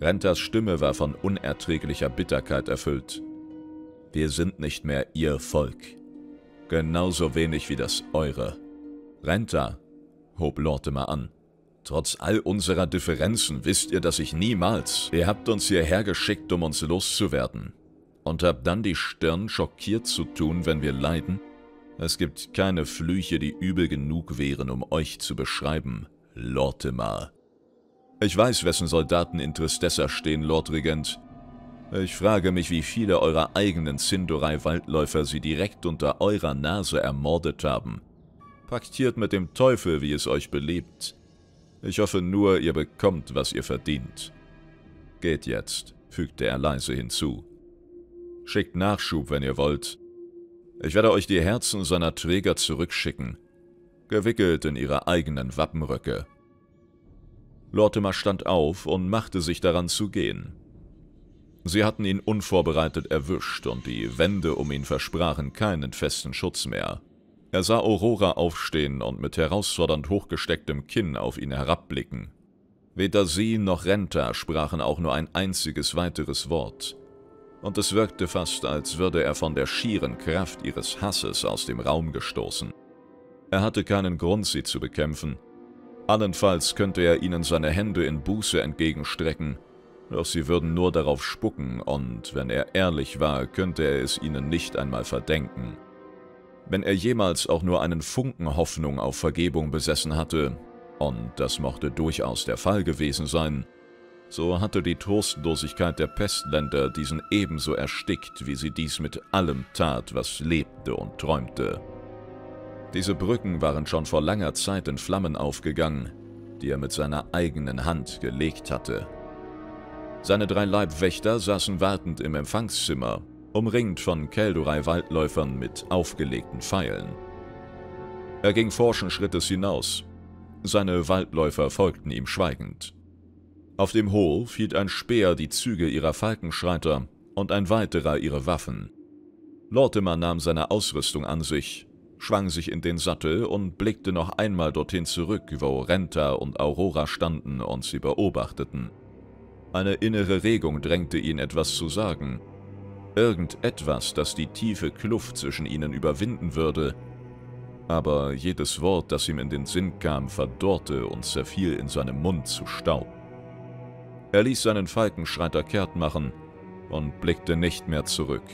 Rentas Stimme war von unerträglicher Bitterkeit erfüllt. Wir sind nicht mehr ihr Volk. Genauso wenig wie das eure. Renta, hob Lortimer an, Trotz all unserer Differenzen wisst ihr, dass ich niemals... Ihr habt uns hierher geschickt, um uns loszuwerden. Und habt dann die Stirn schockiert zu tun, wenn wir leiden? Es gibt keine Flüche, die übel genug wären, um euch zu beschreiben, Lortimer. Ich weiß, wessen Soldaten in Tristessa stehen, Lord Regent. Ich frage mich, wie viele eurer eigenen Sindorai-Waldläufer sie direkt unter eurer Nase ermordet haben. Paktiert mit dem Teufel, wie es euch beliebt. Ich hoffe nur, ihr bekommt, was ihr verdient. Geht jetzt, fügte er leise hinzu. Schickt Nachschub, wenn ihr wollt. Ich werde euch die Herzen seiner Träger zurückschicken, gewickelt in ihre eigenen Wappenröcke. Lortimer stand auf und machte sich daran zu gehen. Sie hatten ihn unvorbereitet erwischt und die Wände um ihn versprachen keinen festen Schutz mehr. Er sah Aurora aufstehen und mit herausfordernd hochgestecktem Kinn auf ihn herabblicken. Weder sie noch Renta sprachen auch nur ein einziges weiteres Wort. Und es wirkte fast, als würde er von der schieren Kraft ihres Hasses aus dem Raum gestoßen. Er hatte keinen Grund, sie zu bekämpfen. Allenfalls könnte er ihnen seine Hände in Buße entgegenstrecken, doch sie würden nur darauf spucken und, wenn er ehrlich war, könnte er es ihnen nicht einmal verdenken. Wenn er jemals auch nur einen Funken Hoffnung auf Vergebung besessen hatte, und das mochte durchaus der Fall gewesen sein, so hatte die Trostlosigkeit der Pestländer diesen ebenso erstickt, wie sie dies mit allem tat, was lebte und träumte. Diese Brücken waren schon vor langer Zeit in Flammen aufgegangen, die er mit seiner eigenen Hand gelegt hatte. Seine drei Leibwächter saßen wartend im Empfangszimmer, umringt von Keldurai-Waldläufern mit aufgelegten Pfeilen. Er ging forschen Schrittes hinaus. Seine Waldläufer folgten ihm schweigend. Auf dem Hof hielt ein Speer die Züge ihrer Falkenschreiter und ein weiterer ihre Waffen. Lortimer nahm seine Ausrüstung an sich, schwang sich in den Sattel und blickte noch einmal dorthin zurück, wo Renta und Aurora standen und sie beobachteten. Eine innere Regung drängte ihn, etwas zu sagen. Irgendetwas, das die tiefe Kluft zwischen ihnen überwinden würde. Aber jedes Wort, das ihm in den Sinn kam, verdorrte und zerfiel in seinem Mund zu Staub. Er ließ seinen Falkenschreiter kehrt machen und blickte nicht mehr zurück.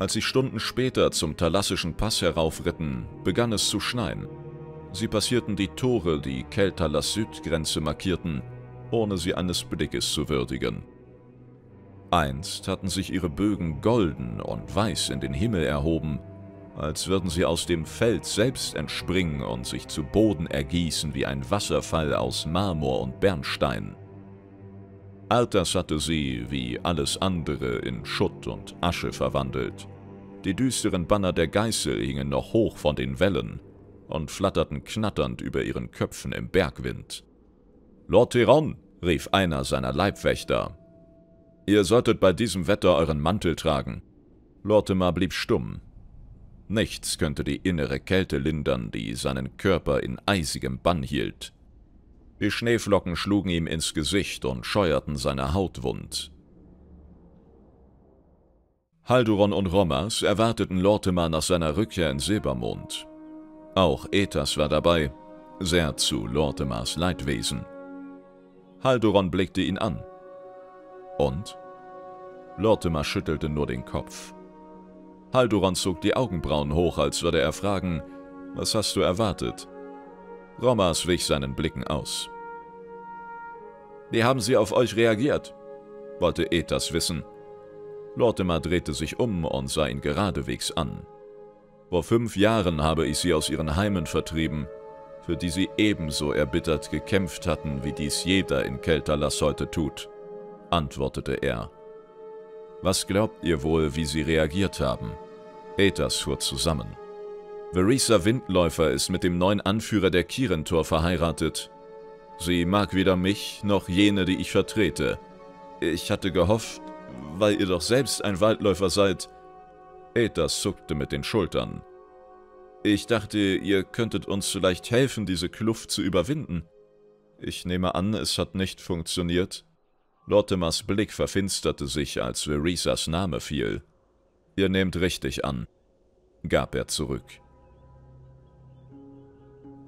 Als sie Stunden später zum Thalassischen Pass heraufritten, begann es zu schneien. Sie passierten die Tore, die Keltalas Südgrenze markierten, ohne sie eines Blickes zu würdigen. Einst hatten sich ihre Bögen golden und weiß in den Himmel erhoben, als würden sie aus dem Feld selbst entspringen und sich zu Boden ergießen wie ein Wasserfall aus Marmor und Bernstein. Alters hatte sie, wie alles andere, in Schutt und Asche verwandelt. Die düsteren Banner der Geißel hingen noch hoch von den Wellen und flatterten knatternd über ihren Köpfen im Bergwind. Lord Tyron, rief einer seiner Leibwächter. Ihr solltet bei diesem Wetter euren Mantel tragen. Lortimer blieb stumm. Nichts könnte die innere Kälte lindern, die seinen Körper in eisigem Bann hielt. Die Schneeflocken schlugen ihm ins Gesicht und scheuerten seine Haut wund. Halduron und Romas erwarteten Lortimer nach seiner Rückkehr in Silbermond. Auch Ethas war dabei, sehr zu Lortimers Leidwesen. Halduron blickte ihn an. Und? Lortimer schüttelte nur den Kopf. Halduron zog die Augenbrauen hoch, als würde er fragen, was hast du erwartet? Romas wich seinen Blicken aus. Wie haben sie auf euch reagiert? wollte Ethas wissen. Lortimer drehte sich um und sah ihn geradewegs an. Vor fünf Jahren habe ich sie aus ihren Heimen vertrieben, für die sie ebenso erbittert gekämpft hatten, wie dies jeder in Keltalas heute tut, antwortete er. Was glaubt ihr wohl, wie sie reagiert haben? Ethas fuhr zusammen. Verisa Windläufer ist mit dem neuen Anführer der Kirentor verheiratet. Sie mag weder mich noch jene, die ich vertrete. Ich hatte gehofft, weil ihr doch selbst ein Waldläufer seid. Ethas zuckte mit den Schultern. Ich dachte, ihr könntet uns vielleicht helfen, diese Kluft zu überwinden. Ich nehme an, es hat nicht funktioniert. Lortimers Blick verfinsterte sich, als Verisas Name fiel. Ihr nehmt richtig an, gab er zurück.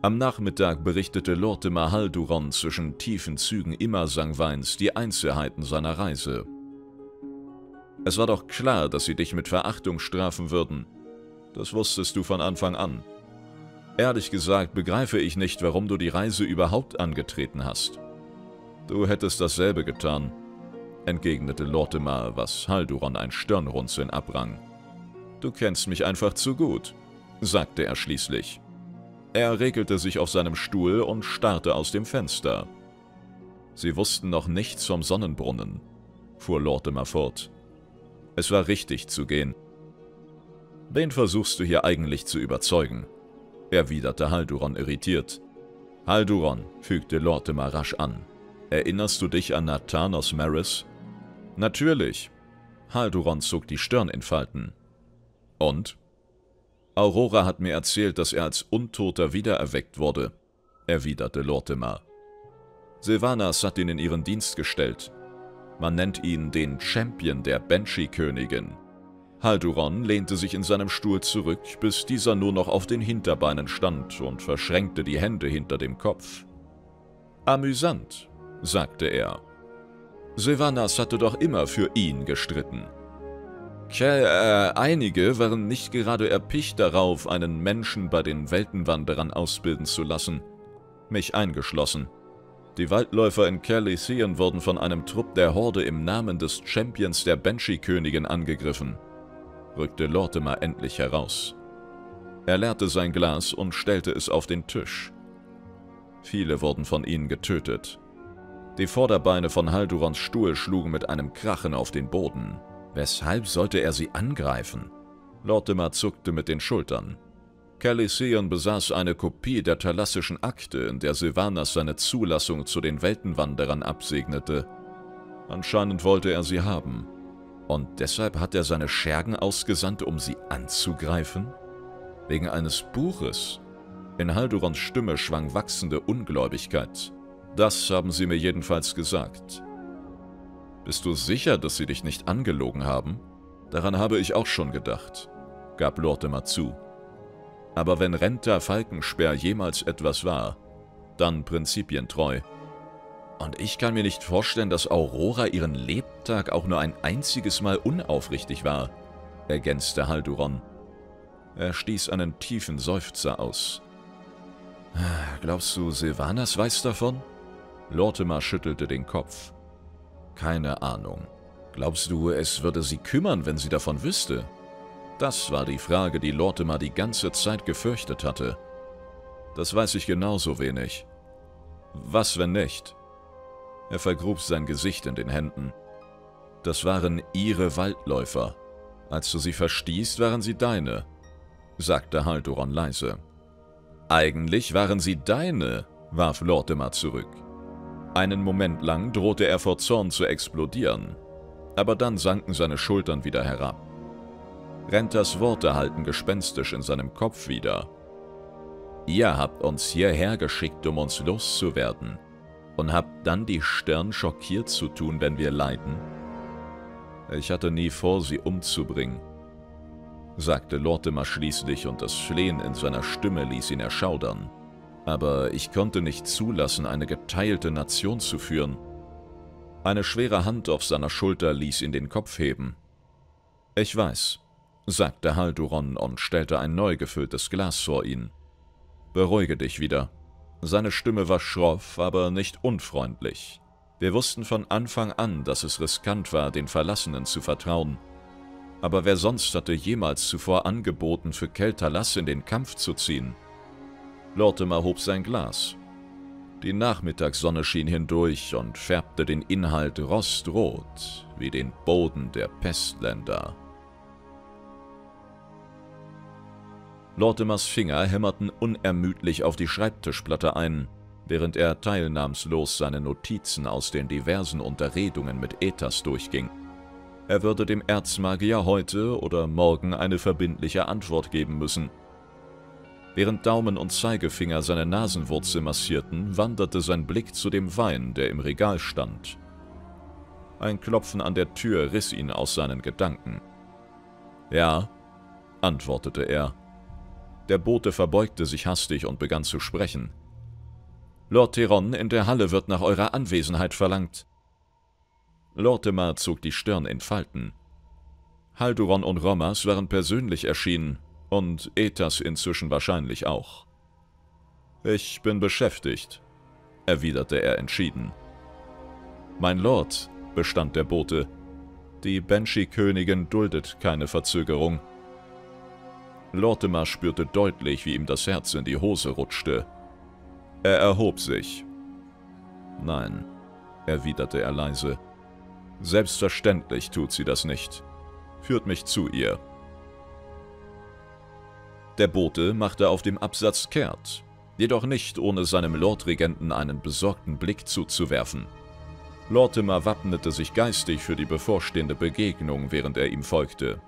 Am Nachmittag berichtete Lortimer Halduron zwischen tiefen Zügen Immersangweins die Einzelheiten seiner Reise. Es war doch klar, dass sie dich mit Verachtung strafen würden. Das wusstest du von Anfang an. Ehrlich gesagt begreife ich nicht, warum du die Reise überhaupt angetreten hast. Du hättest dasselbe getan, entgegnete Lortimer, was Halduron ein Stirnrunzeln abrang. Du kennst mich einfach zu gut, sagte er schließlich. Er regelte sich auf seinem Stuhl und starrte aus dem Fenster. Sie wussten noch nichts vom Sonnenbrunnen, fuhr Lortimer fort. Es war richtig zu gehen. Wen versuchst du hier eigentlich zu überzeugen? erwiderte Halduron irritiert. Halduron, fügte Lortimer rasch an. Erinnerst du dich an Nathanos Maris? Natürlich. Halduron zog die Stirn in Falten. Und? Aurora hat mir erzählt, dass er als Untoter wiedererweckt wurde, erwiderte Lortimer. Sylvanas hat ihn in ihren Dienst gestellt, man nennt ihn den Champion der Banshee-Königin. Halduron lehnte sich in seinem Stuhl zurück, bis dieser nur noch auf den Hinterbeinen stand und verschränkte die Hände hinter dem Kopf. Amüsant, sagte er. Sylvanas hatte doch immer für ihn gestritten. Tja, äh, einige waren nicht gerade erpicht darauf, einen Menschen bei den Weltenwanderern ausbilden zu lassen, mich eingeschlossen. Die Waldläufer in Kerlithien wurden von einem Trupp der Horde im Namen des Champions der Banshee-Königin angegriffen. Rückte Lortimer endlich heraus. Er leerte sein Glas und stellte es auf den Tisch. Viele wurden von ihnen getötet. Die Vorderbeine von Haldurons Stuhl schlugen mit einem Krachen auf den Boden. Weshalb sollte er sie angreifen? Lortimer zuckte mit den Schultern. Caliseon besaß eine Kopie der thalassischen Akte, in der Sylvanas seine Zulassung zu den Weltenwanderern absegnete. Anscheinend wollte er sie haben. Und deshalb hat er seine Schergen ausgesandt, um sie anzugreifen? Wegen eines Buches? In Haldurons Stimme schwang wachsende Ungläubigkeit. Das haben sie mir jedenfalls gesagt. Bist du sicher, dass sie dich nicht angelogen haben? Daran habe ich auch schon gedacht, gab Lortimer zu. Aber wenn Renta Falkensperr jemals etwas war, dann prinzipientreu. Und ich kann mir nicht vorstellen, dass Aurora ihren Lebtag auch nur ein einziges Mal unaufrichtig war, ergänzte Halduron. Er stieß einen tiefen Seufzer aus. Glaubst du, Silvanas weiß davon? Lortimer schüttelte den Kopf. Keine Ahnung. Glaubst du, es würde sie kümmern, wenn sie davon wüsste? Das war die Frage, die Lortimer die ganze Zeit gefürchtet hatte. Das weiß ich genauso wenig. Was, wenn nicht? Er vergrub sein Gesicht in den Händen. Das waren ihre Waldläufer. Als du sie verstießt, waren sie deine, sagte Haldoron leise. Eigentlich waren sie deine, warf Lortimer zurück. Einen Moment lang drohte er vor Zorn zu explodieren, aber dann sanken seine Schultern wieder herab. Rentas Worte halten gespenstisch in seinem Kopf wieder. Ihr habt uns hierher geschickt, um uns loszuwerden, und habt dann die Stirn schockiert zu tun, wenn wir leiden? Ich hatte nie vor, sie umzubringen, sagte Lortimer schließlich, und das Flehen in seiner Stimme ließ ihn erschaudern. Aber ich konnte nicht zulassen, eine geteilte Nation zu führen. Eine schwere Hand auf seiner Schulter ließ ihn den Kopf heben. Ich weiß, sagte Halduron und stellte ein neu gefülltes Glas vor ihn. Beruhige dich wieder. Seine Stimme war schroff, aber nicht unfreundlich. Wir wussten von Anfang an, dass es riskant war, den Verlassenen zu vertrauen. Aber wer sonst hatte jemals zuvor angeboten, für Keltalas in den Kampf zu ziehen? Lortimer hob sein Glas. Die Nachmittagssonne schien hindurch und färbte den Inhalt rostrot wie den Boden der Pestländer. Lortimers Finger hämmerten unermüdlich auf die Schreibtischplatte ein, während er teilnahmslos seine Notizen aus den diversen Unterredungen mit Ethas durchging. Er würde dem Erzmagier heute oder morgen eine verbindliche Antwort geben müssen – Während Daumen und Zeigefinger seine Nasenwurzel massierten, wanderte sein Blick zu dem Wein, der im Regal stand. Ein Klopfen an der Tür riss ihn aus seinen Gedanken. Ja, antwortete er. Der Bote verbeugte sich hastig und begann zu sprechen. Lord Theron, in der Halle wird nach eurer Anwesenheit verlangt. Lortimer zog die Stirn in Falten. Halduron und Romas waren persönlich erschienen, und Ethas inzwischen wahrscheinlich auch. Ich bin beschäftigt, erwiderte er entschieden. Mein Lord, bestand der Bote, die Banshee-Königin duldet keine Verzögerung. Lortimer spürte deutlich, wie ihm das Herz in die Hose rutschte. Er erhob sich. Nein, erwiderte er leise. Selbstverständlich tut sie das nicht. Führt mich zu ihr. Der Bote machte auf dem Absatz kehrt, jedoch nicht ohne seinem Lordregenten einen besorgten Blick zuzuwerfen. Lortimer wappnete sich geistig für die bevorstehende Begegnung, während er ihm folgte.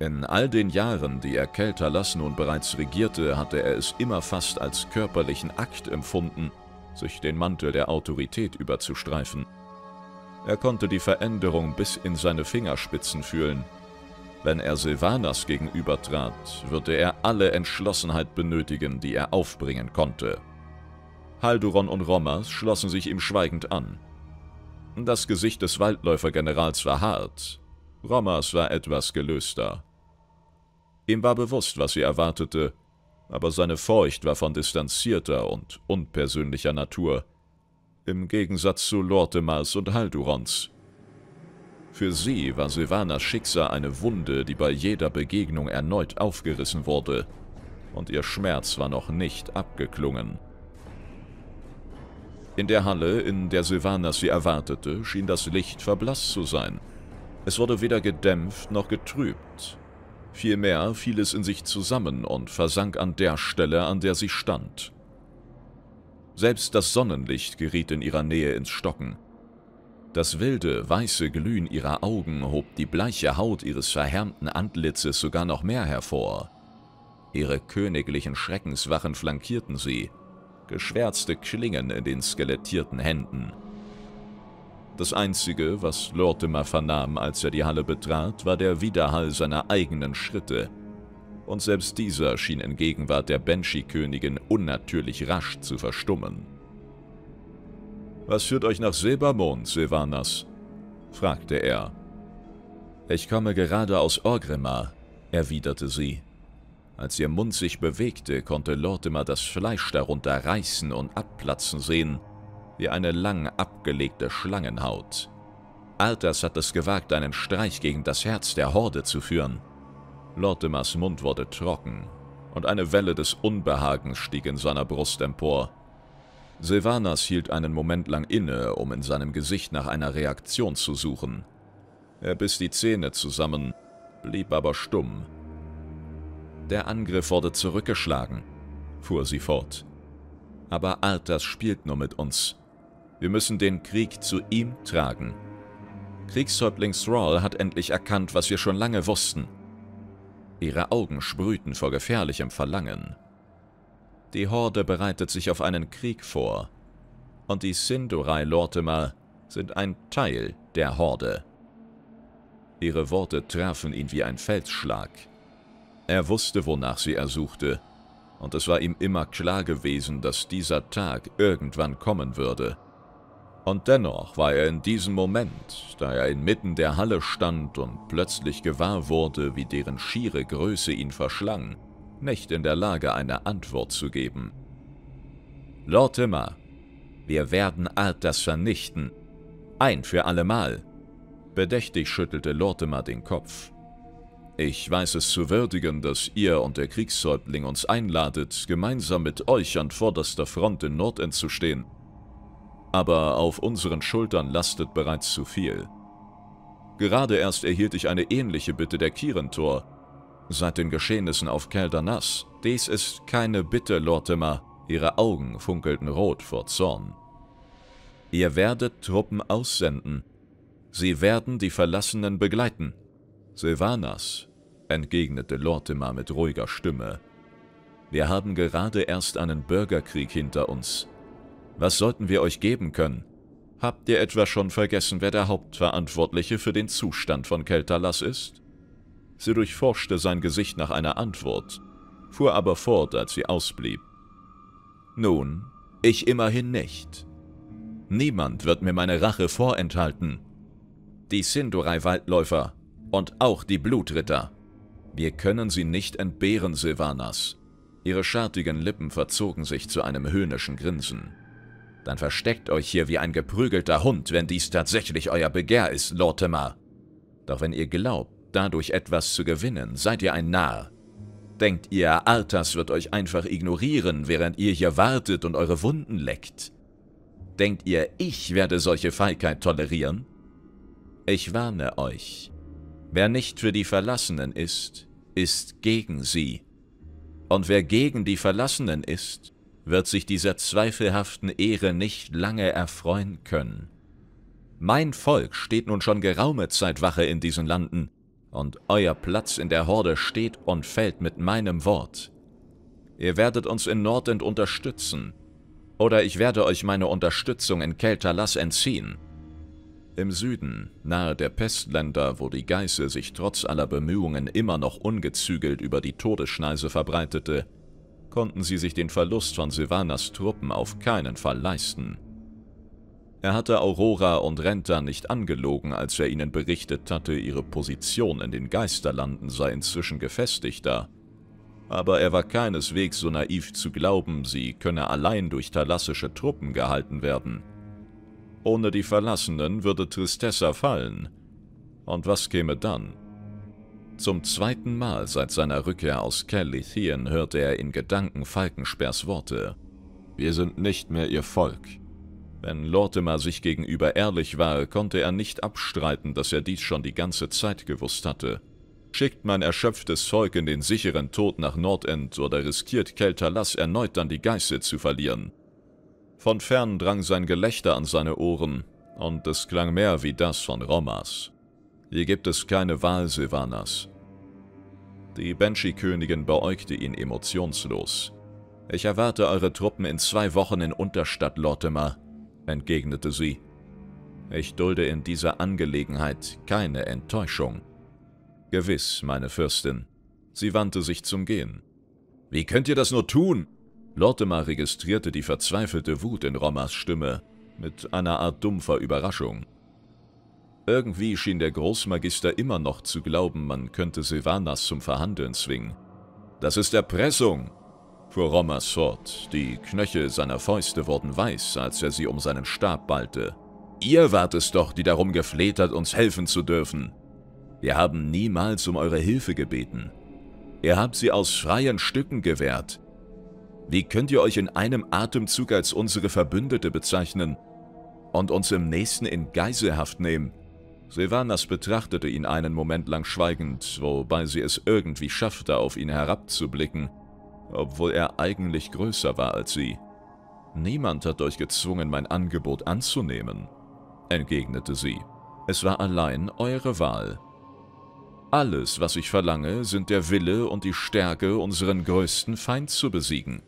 In all den Jahren, die er Keltalas nun bereits regierte, hatte er es immer fast als körperlichen Akt empfunden, sich den Mantel der Autorität überzustreifen. Er konnte die Veränderung bis in seine Fingerspitzen fühlen wenn er Silvanas gegenübertrat, würde er alle Entschlossenheit benötigen, die er aufbringen konnte. Halduron und Romas schlossen sich ihm schweigend an. Das Gesicht des Waldläufergenerals war hart, Romas war etwas gelöster. Ihm war bewusst, was sie erwartete, aber seine Furcht war von distanzierter und unpersönlicher Natur, im Gegensatz zu Lortemars und Haldurons. Für sie war Silvanas Schicksal eine Wunde, die bei jeder Begegnung erneut aufgerissen wurde, und ihr Schmerz war noch nicht abgeklungen. In der Halle, in der Silvanas sie erwartete, schien das Licht verblasst zu sein. Es wurde weder gedämpft noch getrübt. Vielmehr fiel es in sich zusammen und versank an der Stelle, an der sie stand. Selbst das Sonnenlicht geriet in ihrer Nähe ins Stocken. Das wilde, weiße Glühen ihrer Augen hob die bleiche Haut ihres verhärmten Antlitzes sogar noch mehr hervor. Ihre königlichen Schreckenswachen flankierten sie, geschwärzte Klingen in den skelettierten Händen. Das Einzige, was Lortimer vernahm, als er die Halle betrat, war der Widerhall seiner eigenen Schritte. Und selbst dieser schien in Gegenwart der Banshee-Königin unnatürlich rasch zu verstummen. »Was führt euch nach Silbermond, Silvanas?« fragte er. »Ich komme gerade aus Orgrimmar«, erwiderte sie. Als ihr Mund sich bewegte, konnte Lortimer das Fleisch darunter reißen und abplatzen sehen, wie eine lang abgelegte Schlangenhaut. Alters hat es gewagt, einen Streich gegen das Herz der Horde zu führen. Lortimers Mund wurde trocken, und eine Welle des Unbehagens stieg in seiner Brust empor. Silvanas hielt einen Moment lang inne, um in seinem Gesicht nach einer Reaktion zu suchen. Er biss die Zähne zusammen, blieb aber stumm. Der Angriff wurde zurückgeschlagen, fuhr sie fort. Aber Arthas spielt nur mit uns. Wir müssen den Krieg zu ihm tragen. Kriegshäuptling Thrall hat endlich erkannt, was wir schon lange wussten. Ihre Augen sprühten vor gefährlichem Verlangen. Die Horde bereitet sich auf einen Krieg vor. Und die Sindurai Lortimer sind ein Teil der Horde. Ihre Worte trafen ihn wie ein Felsschlag. Er wusste, wonach sie ersuchte, und es war ihm immer klar gewesen, dass dieser Tag irgendwann kommen würde. Und dennoch war er in diesem Moment, da er inmitten der Halle stand und plötzlich gewahr wurde, wie deren schiere Größe ihn verschlang, nicht in der Lage, eine Antwort zu geben. Lortimer, wir werden Arthas vernichten. Ein für allemal. Bedächtig schüttelte Lortimer den Kopf. Ich weiß es zu würdigen, dass ihr und der Kriegshäuptling uns einladet, gemeinsam mit euch an vorderster Front in Nordend zu stehen. Aber auf unseren Schultern lastet bereits zu viel. Gerade erst erhielt ich eine ähnliche Bitte der Kirentor. Seit den Geschehnissen auf Keldanas. Dies ist keine Bitte, Lortimer. Ihre Augen funkelten rot vor Zorn. Ihr werdet Truppen aussenden. Sie werden die Verlassenen begleiten. Silvanas, entgegnete Lortimer mit ruhiger Stimme. Wir haben gerade erst einen Bürgerkrieg hinter uns. Was sollten wir euch geben können? Habt ihr etwa schon vergessen, wer der Hauptverantwortliche für den Zustand von Keltalas ist? Sie durchforschte sein Gesicht nach einer Antwort, fuhr aber fort, als sie ausblieb. Nun, ich immerhin nicht. Niemand wird mir meine Rache vorenthalten. Die Sindurai-Waldläufer und auch die Blutritter. Wir können sie nicht entbehren, Silvanas. Ihre schartigen Lippen verzogen sich zu einem höhnischen Grinsen. Dann versteckt euch hier wie ein geprügelter Hund, wenn dies tatsächlich euer Begehr ist, Lortimer. Doch wenn ihr glaubt, dadurch etwas zu gewinnen, seid ihr ein Narr. Denkt ihr, Arthas wird euch einfach ignorieren, während ihr hier wartet und eure Wunden leckt? Denkt ihr, ich werde solche Feigheit tolerieren? Ich warne euch, Wer nicht für die Verlassenen ist, ist gegen sie. Und wer gegen die Verlassenen ist, wird sich dieser zweifelhaften Ehre nicht lange erfreuen können. Mein Volk steht nun schon geraume Zeit Wache in diesen Landen, und euer Platz in der Horde steht und fällt mit meinem Wort. Ihr werdet uns in Nordend unterstützen, oder ich werde euch meine Unterstützung in Keltalas entziehen. Im Süden, nahe der Pestländer, wo die Geißel sich trotz aller Bemühungen immer noch ungezügelt über die Todesschneise verbreitete, konnten sie sich den Verlust von Silvanas Truppen auf keinen Fall leisten. Er hatte Aurora und Renta nicht angelogen, als er ihnen berichtet hatte, ihre Position in den Geisterlanden sei inzwischen gefestigter. Aber er war keineswegs so naiv zu glauben, sie könne allein durch thalassische Truppen gehalten werden. Ohne die Verlassenen würde Tristessa fallen. Und was käme dann? Zum zweiten Mal seit seiner Rückkehr aus Calithien hörte er in Gedanken Falkensperrs Worte. Wir sind nicht mehr ihr Volk. Wenn Lortimer sich gegenüber ehrlich war, konnte er nicht abstreiten, dass er dies schon die ganze Zeit gewusst hatte. Schickt man erschöpftes Volk in den sicheren Tod nach Nordend oder riskiert Keltalas erneut dann die Geißel zu verlieren? Von fern drang sein Gelächter an seine Ohren, und es klang mehr wie das von Romas. Hier gibt es keine Wahl, Silvanas. Die Banshee-Königin beäugte ihn emotionslos. Ich erwarte eure Truppen in zwei Wochen in Unterstadt, Lortimer, entgegnete sie. Ich dulde in dieser Angelegenheit keine Enttäuschung. Gewiss, meine Fürstin. Sie wandte sich zum Gehen. Wie könnt ihr das nur tun? Lortimer registrierte die verzweifelte Wut in Romas Stimme mit einer Art dumpfer Überraschung. Irgendwie schien der Großmagister immer noch zu glauben, man könnte Silvanas zum Verhandeln zwingen. Das ist Erpressung, fuhr Romas fort. Die Knöchel seiner Fäuste wurden weiß, als er sie um seinen Stab ballte. Ihr wart es doch, die darum gefleht hat, uns helfen zu dürfen. Wir haben niemals um eure Hilfe gebeten. Ihr habt sie aus freien Stücken gewährt. Wie könnt ihr euch in einem Atemzug als unsere Verbündete bezeichnen und uns im nächsten in Geiselhaft nehmen? Silvanas betrachtete ihn einen Moment lang schweigend, wobei sie es irgendwie schaffte, auf ihn herabzublicken, obwohl er eigentlich größer war als sie. Niemand hat euch gezwungen, mein Angebot anzunehmen, entgegnete sie. Es war allein eure Wahl. Alles, was ich verlange, sind der Wille und die Stärke, unseren größten Feind zu besiegen.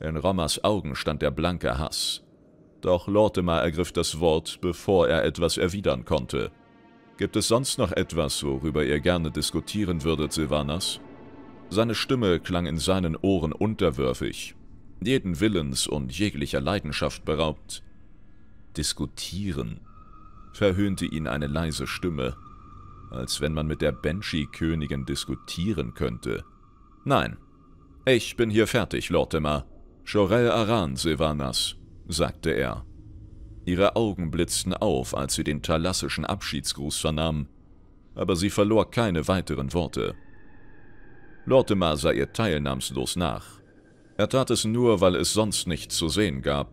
In Rommers Augen stand der blanke Hass. Doch Lortimer ergriff das Wort, bevor er etwas erwidern konnte. Gibt es sonst noch etwas, worüber ihr gerne diskutieren würdet, Silvanas? Seine Stimme klang in seinen Ohren unterwürfig, jeden Willens und jeglicher Leidenschaft beraubt. Diskutieren, verhöhnte ihn eine leise Stimme, als wenn man mit der Banshee-Königin diskutieren könnte. Nein, ich bin hier fertig, Lortimer. Chorel Aran, Silvanas, sagte er. Ihre Augen blitzten auf, als sie den thalassischen Abschiedsgruß vernahm, aber sie verlor keine weiteren Worte. Lortimer sah ihr teilnahmslos nach. Er tat es nur, weil es sonst nichts zu sehen gab.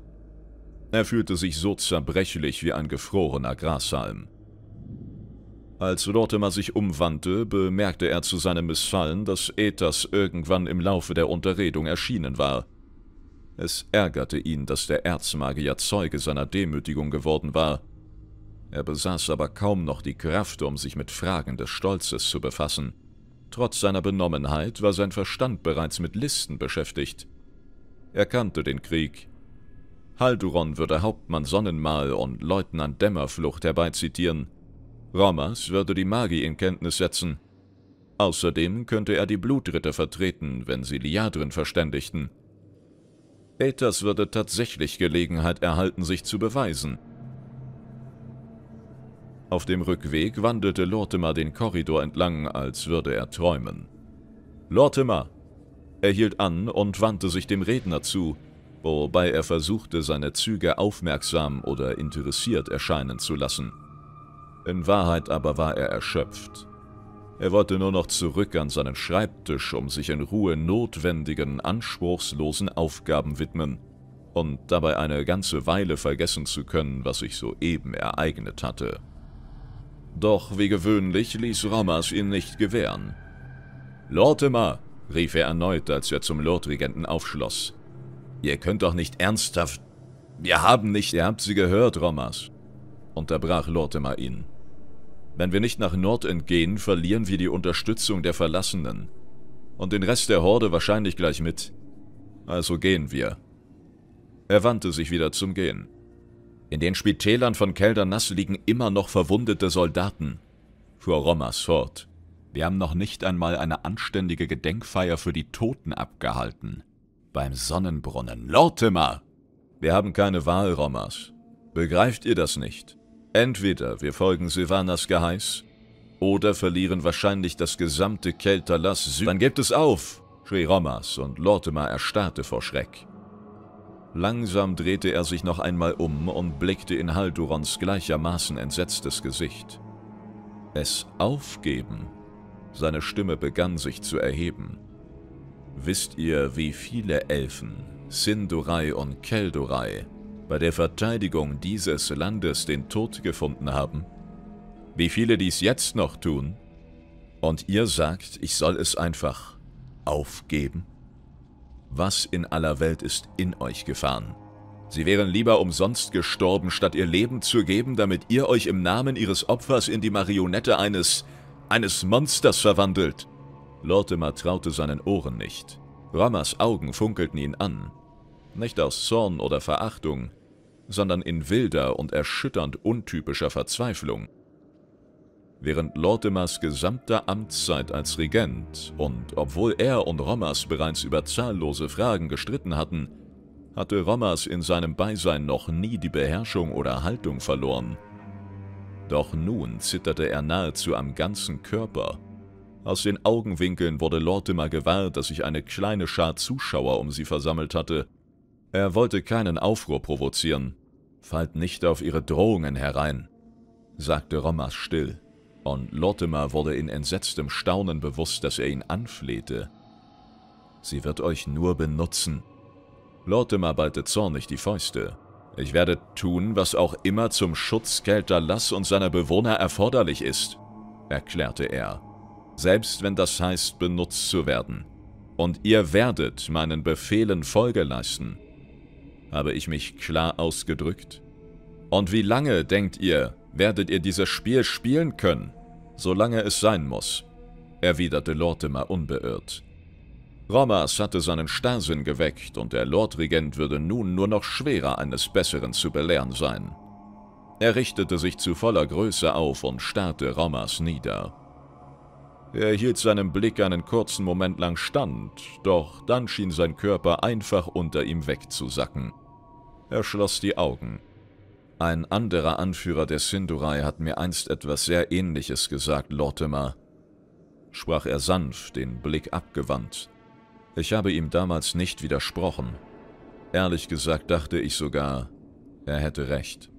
Er fühlte sich so zerbrechlich wie ein gefrorener Grashalm. Als Lortimer sich umwandte, bemerkte er zu seinem Missfallen, dass Ethas irgendwann im Laufe der Unterredung erschienen war – es ärgerte ihn, dass der Erzmagier Zeuge seiner Demütigung geworden war. Er besaß aber kaum noch die Kraft, um sich mit Fragen des Stolzes zu befassen. Trotz seiner Benommenheit war sein Verstand bereits mit Listen beschäftigt. Er kannte den Krieg. Halduron würde Hauptmann Sonnenmal und Leutnant Dämmerflucht herbeizitieren. Romas würde die Magie in Kenntnis setzen. Außerdem könnte er die Blutritter vertreten, wenn sie Liadrin verständigten. Ethers würde tatsächlich Gelegenheit erhalten, sich zu beweisen. Auf dem Rückweg wandelte Lortimer den Korridor entlang, als würde er träumen. Lortimer! Er hielt an und wandte sich dem Redner zu, wobei er versuchte, seine Züge aufmerksam oder interessiert erscheinen zu lassen. In Wahrheit aber war er erschöpft. Er wollte nur noch zurück an seinen Schreibtisch, um sich in Ruhe notwendigen, anspruchslosen Aufgaben widmen und dabei eine ganze Weile vergessen zu können, was sich soeben ereignet hatte. Doch wie gewöhnlich ließ Romas ihn nicht gewähren. Lortimer, rief er erneut, als er zum Lordregenten aufschloss. Ihr könnt doch nicht ernsthaft... Wir haben nicht... Ihr habt sie gehört, Romas, unterbrach Lortimer ihn. Wenn wir nicht nach Nord entgehen, verlieren wir die Unterstützung der Verlassenen. Und den Rest der Horde wahrscheinlich gleich mit. Also gehen wir. Er wandte sich wieder zum Gehen. In den Spitälern von Keldernass liegen immer noch verwundete Soldaten, fuhr Romas fort. Wir haben noch nicht einmal eine anständige Gedenkfeier für die Toten abgehalten. Beim Sonnenbrunnen. Lortimer! Wir haben keine Wahl, Romas. Begreift ihr das nicht? Entweder wir folgen Silvanas Geheiß, oder verlieren wahrscheinlich das gesamte Kelterlass Süd... Dann gebt es auf, schrie Romas, und Lortimer erstarrte vor Schreck. Langsam drehte er sich noch einmal um und blickte in Haldurons gleichermaßen entsetztes Gesicht. Es aufgeben? Seine Stimme begann sich zu erheben. Wisst ihr, wie viele Elfen, Sindurai und Keldurai bei der Verteidigung dieses Landes den Tod gefunden haben? Wie viele dies jetzt noch tun? Und ihr sagt, ich soll es einfach aufgeben? Was in aller Welt ist in euch gefahren? Sie wären lieber umsonst gestorben, statt ihr Leben zu geben, damit ihr euch im Namen ihres Opfers in die Marionette eines, eines Monsters verwandelt. Lortimer traute seinen Ohren nicht. Rammers Augen funkelten ihn an. Nicht aus Zorn oder Verachtung, sondern in wilder und erschütternd untypischer Verzweiflung. Während Lortimers gesamter Amtszeit als Regent und obwohl er und Rommers bereits über zahllose Fragen gestritten hatten, hatte Rommers in seinem Beisein noch nie die Beherrschung oder Haltung verloren. Doch nun zitterte er nahezu am ganzen Körper. Aus den Augenwinkeln wurde Lortimer gewahr, dass sich eine kleine Schar Zuschauer um sie versammelt hatte. Er wollte keinen Aufruhr provozieren. Fallt nicht auf ihre Drohungen herein, sagte Rommers still, und Lortimer wurde in entsetztem Staunen bewusst, dass er ihn anflehte. Sie wird euch nur benutzen, Lortimer ballte zornig die Fäuste. Ich werde tun, was auch immer zum Schutz Kelterlass und seiner Bewohner erforderlich ist, erklärte er. Selbst wenn das heißt, benutzt zu werden. Und ihr werdet meinen Befehlen Folge leisten. Habe ich mich klar ausgedrückt? Und wie lange, denkt ihr, werdet ihr dieses Spiel spielen können? Solange es sein muss, erwiderte Lortimer unbeirrt. Rommers hatte seinen Starrsinn geweckt und der Lordregent würde nun nur noch schwerer eines Besseren zu belehren sein. Er richtete sich zu voller Größe auf und starrte Rommers nieder. Er hielt seinem Blick einen kurzen Moment lang stand, doch dann schien sein Körper einfach unter ihm wegzusacken. Er schloss die Augen. Ein anderer Anführer der Sindurai hat mir einst etwas sehr Ähnliches gesagt, Lortimer, sprach er sanft, den Blick abgewandt. Ich habe ihm damals nicht widersprochen. Ehrlich gesagt dachte ich sogar, er hätte recht.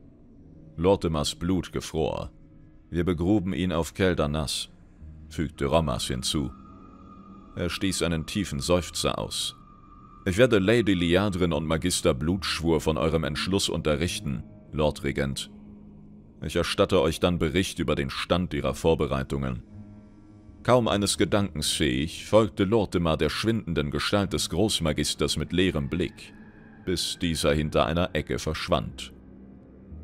Lortimers Blut gefror. Wir begruben ihn auf Keldernass, fügte Romas hinzu. Er stieß einen tiefen Seufzer aus. Ich werde Lady Liadrin und Magister Blutschwur von eurem Entschluss unterrichten, Lord Regent. Ich erstatte euch dann Bericht über den Stand ihrer Vorbereitungen. Kaum eines Gedankens fähig, folgte Lortimer der schwindenden Gestalt des Großmagisters mit leerem Blick, bis dieser hinter einer Ecke verschwand.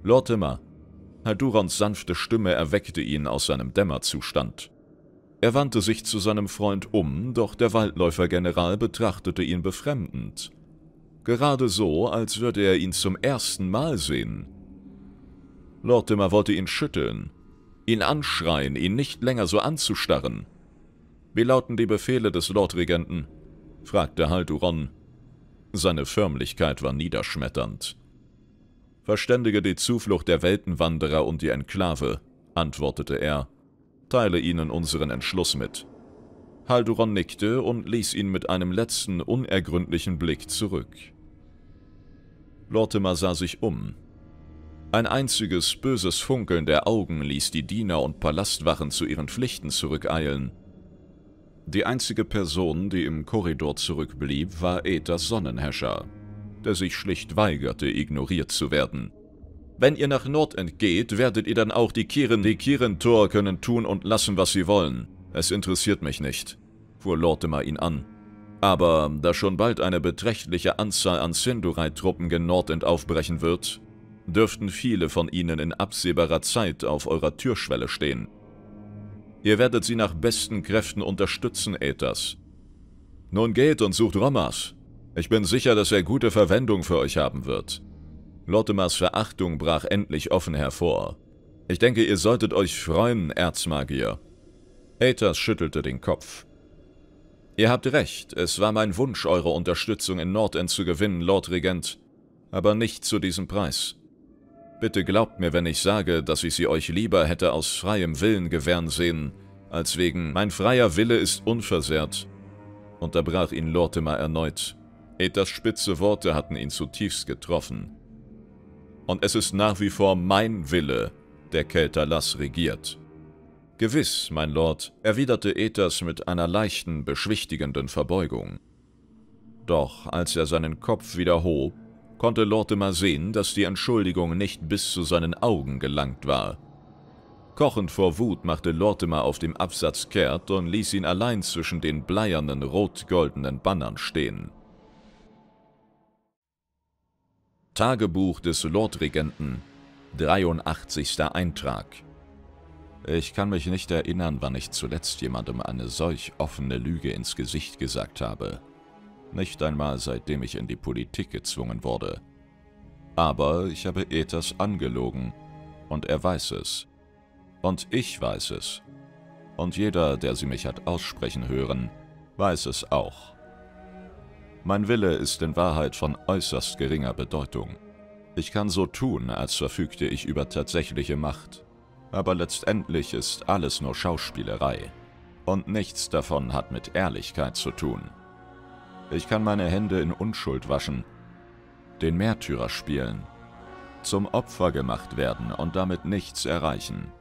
Lortimer, Haldurons sanfte Stimme erweckte ihn aus seinem Dämmerzustand. Er wandte sich zu seinem Freund um, doch der Waldläufergeneral betrachtete ihn befremdend. Gerade so, als würde er ihn zum ersten Mal sehen. Lortimer wollte ihn schütteln, ihn anschreien, ihn nicht länger so anzustarren. Wie lauten die Befehle des Lordregenten? fragte Halduron. Seine Förmlichkeit war niederschmetternd. Verständige die Zuflucht der Weltenwanderer und die Enklave, antwortete er. Teile ihnen unseren Entschluss mit. Halduron nickte und ließ ihn mit einem letzten, unergründlichen Blick zurück. Lortimer sah sich um, ein einziges böses Funkeln der Augen ließ die Diener und Palastwachen zu ihren Pflichten zurückeilen. Die einzige Person, die im Korridor zurückblieb, war Ethers Sonnenherrscher, der sich schlicht weigerte, ignoriert zu werden. Wenn ihr nach Nord entgeht, werdet ihr dann auch die Kiren, die Kiren-Tor können tun und lassen, was sie wollen. Es interessiert mich nicht, fuhr Lortimer ihn an. Aber da schon bald eine beträchtliche Anzahl an Sindurai-Truppen gen Nordend aufbrechen wird, dürften viele von ihnen in absehbarer Zeit auf eurer Türschwelle stehen. Ihr werdet sie nach besten Kräften unterstützen, Ethas. Nun geht und sucht Romas. Ich bin sicher, dass er gute Verwendung für euch haben wird. Lottemers Verachtung brach endlich offen hervor. Ich denke, ihr solltet euch freuen, Erzmagier. Ethas schüttelte den Kopf. Ihr habt recht, es war mein Wunsch, eure Unterstützung in Nordend zu gewinnen, Lord Regent, aber nicht zu diesem Preis. Bitte glaubt mir, wenn ich sage, dass ich sie euch lieber hätte aus freiem Willen gewähren sehen, als wegen mein freier Wille ist unversehrt. Unterbrach ihn Lortimer erneut. Ethers spitze Worte hatten ihn zutiefst getroffen. Und es ist nach wie vor mein Wille, der Kelterlass regiert. Gewiss, mein Lord, erwiderte Ethers mit einer leichten, beschwichtigenden Verbeugung. Doch als er seinen Kopf wieder hob, konnte Lortimer sehen, dass die Entschuldigung nicht bis zu seinen Augen gelangt war. Kochend vor Wut machte Lortimer auf dem Absatz kehrt und ließ ihn allein zwischen den bleiernen rot-goldenen Bannern stehen. Tagebuch des Lordregenten, 83. Eintrag. Ich kann mich nicht erinnern, wann ich zuletzt jemandem eine solch offene Lüge ins Gesicht gesagt habe. Nicht einmal seitdem ich in die Politik gezwungen wurde. Aber ich habe Ethers angelogen, und er weiß es. Und ich weiß es. Und jeder, der sie mich hat aussprechen hören, weiß es auch. Mein Wille ist in Wahrheit von äußerst geringer Bedeutung. Ich kann so tun, als verfügte ich über tatsächliche Macht. Aber letztendlich ist alles nur Schauspielerei. Und nichts davon hat mit Ehrlichkeit zu tun. Ich kann meine Hände in Unschuld waschen, den Märtyrer spielen, zum Opfer gemacht werden und damit nichts erreichen.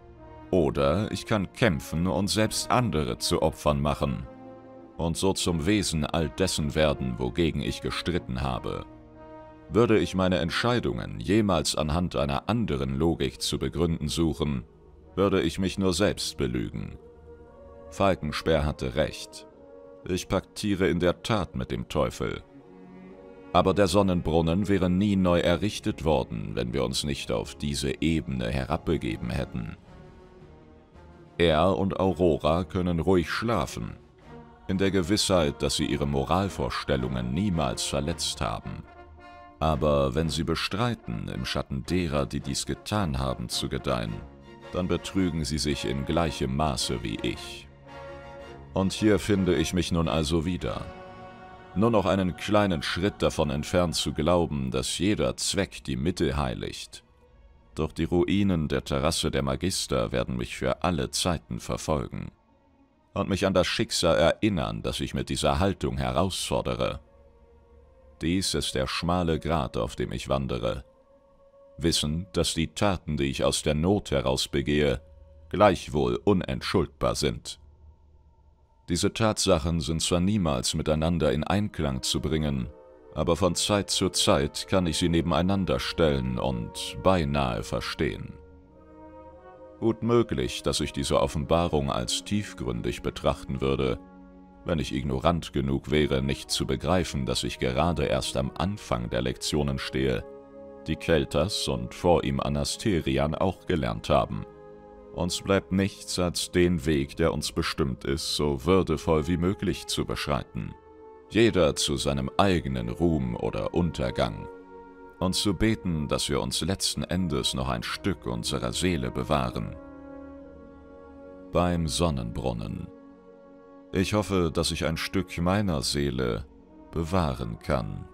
Oder ich kann kämpfen und selbst andere zu Opfern machen und so zum Wesen all dessen werden, wogegen ich gestritten habe. Würde ich meine Entscheidungen jemals anhand einer anderen Logik zu begründen suchen, würde ich mich nur selbst belügen. Falkensperr hatte recht. Ich paktiere in der Tat mit dem Teufel. Aber der Sonnenbrunnen wäre nie neu errichtet worden, wenn wir uns nicht auf diese Ebene herabbegeben hätten. Er und Aurora können ruhig schlafen, in der Gewissheit, dass sie ihre Moralvorstellungen niemals verletzt haben. Aber wenn sie bestreiten, im Schatten derer, die dies getan haben, zu gedeihen, dann betrügen sie sich in gleichem Maße wie ich. Und hier finde ich mich nun also wieder. Nur noch einen kleinen Schritt davon entfernt zu glauben, dass jeder Zweck die Mitte heiligt. Doch die Ruinen der Terrasse der Magister werden mich für alle Zeiten verfolgen und mich an das Schicksal erinnern, das ich mit dieser Haltung herausfordere. Dies ist der schmale Grat, auf dem ich wandere. Wissen, dass die Taten, die ich aus der Not heraus begehe, gleichwohl unentschuldbar sind. Diese Tatsachen sind zwar niemals miteinander in Einklang zu bringen, aber von Zeit zu Zeit kann ich sie nebeneinander stellen und beinahe verstehen. Gut möglich, dass ich diese Offenbarung als tiefgründig betrachten würde, wenn ich ignorant genug wäre, nicht zu begreifen, dass ich gerade erst am Anfang der Lektionen stehe, die Kelters und vor ihm Anasterian auch gelernt haben. Uns bleibt nichts, als den Weg, der uns bestimmt ist, so würdevoll wie möglich zu beschreiten. Jeder zu seinem eigenen Ruhm oder Untergang und zu beten, dass wir uns letzten Endes noch ein Stück unserer Seele bewahren. Beim Sonnenbrunnen. Ich hoffe, dass ich ein Stück meiner Seele bewahren kann.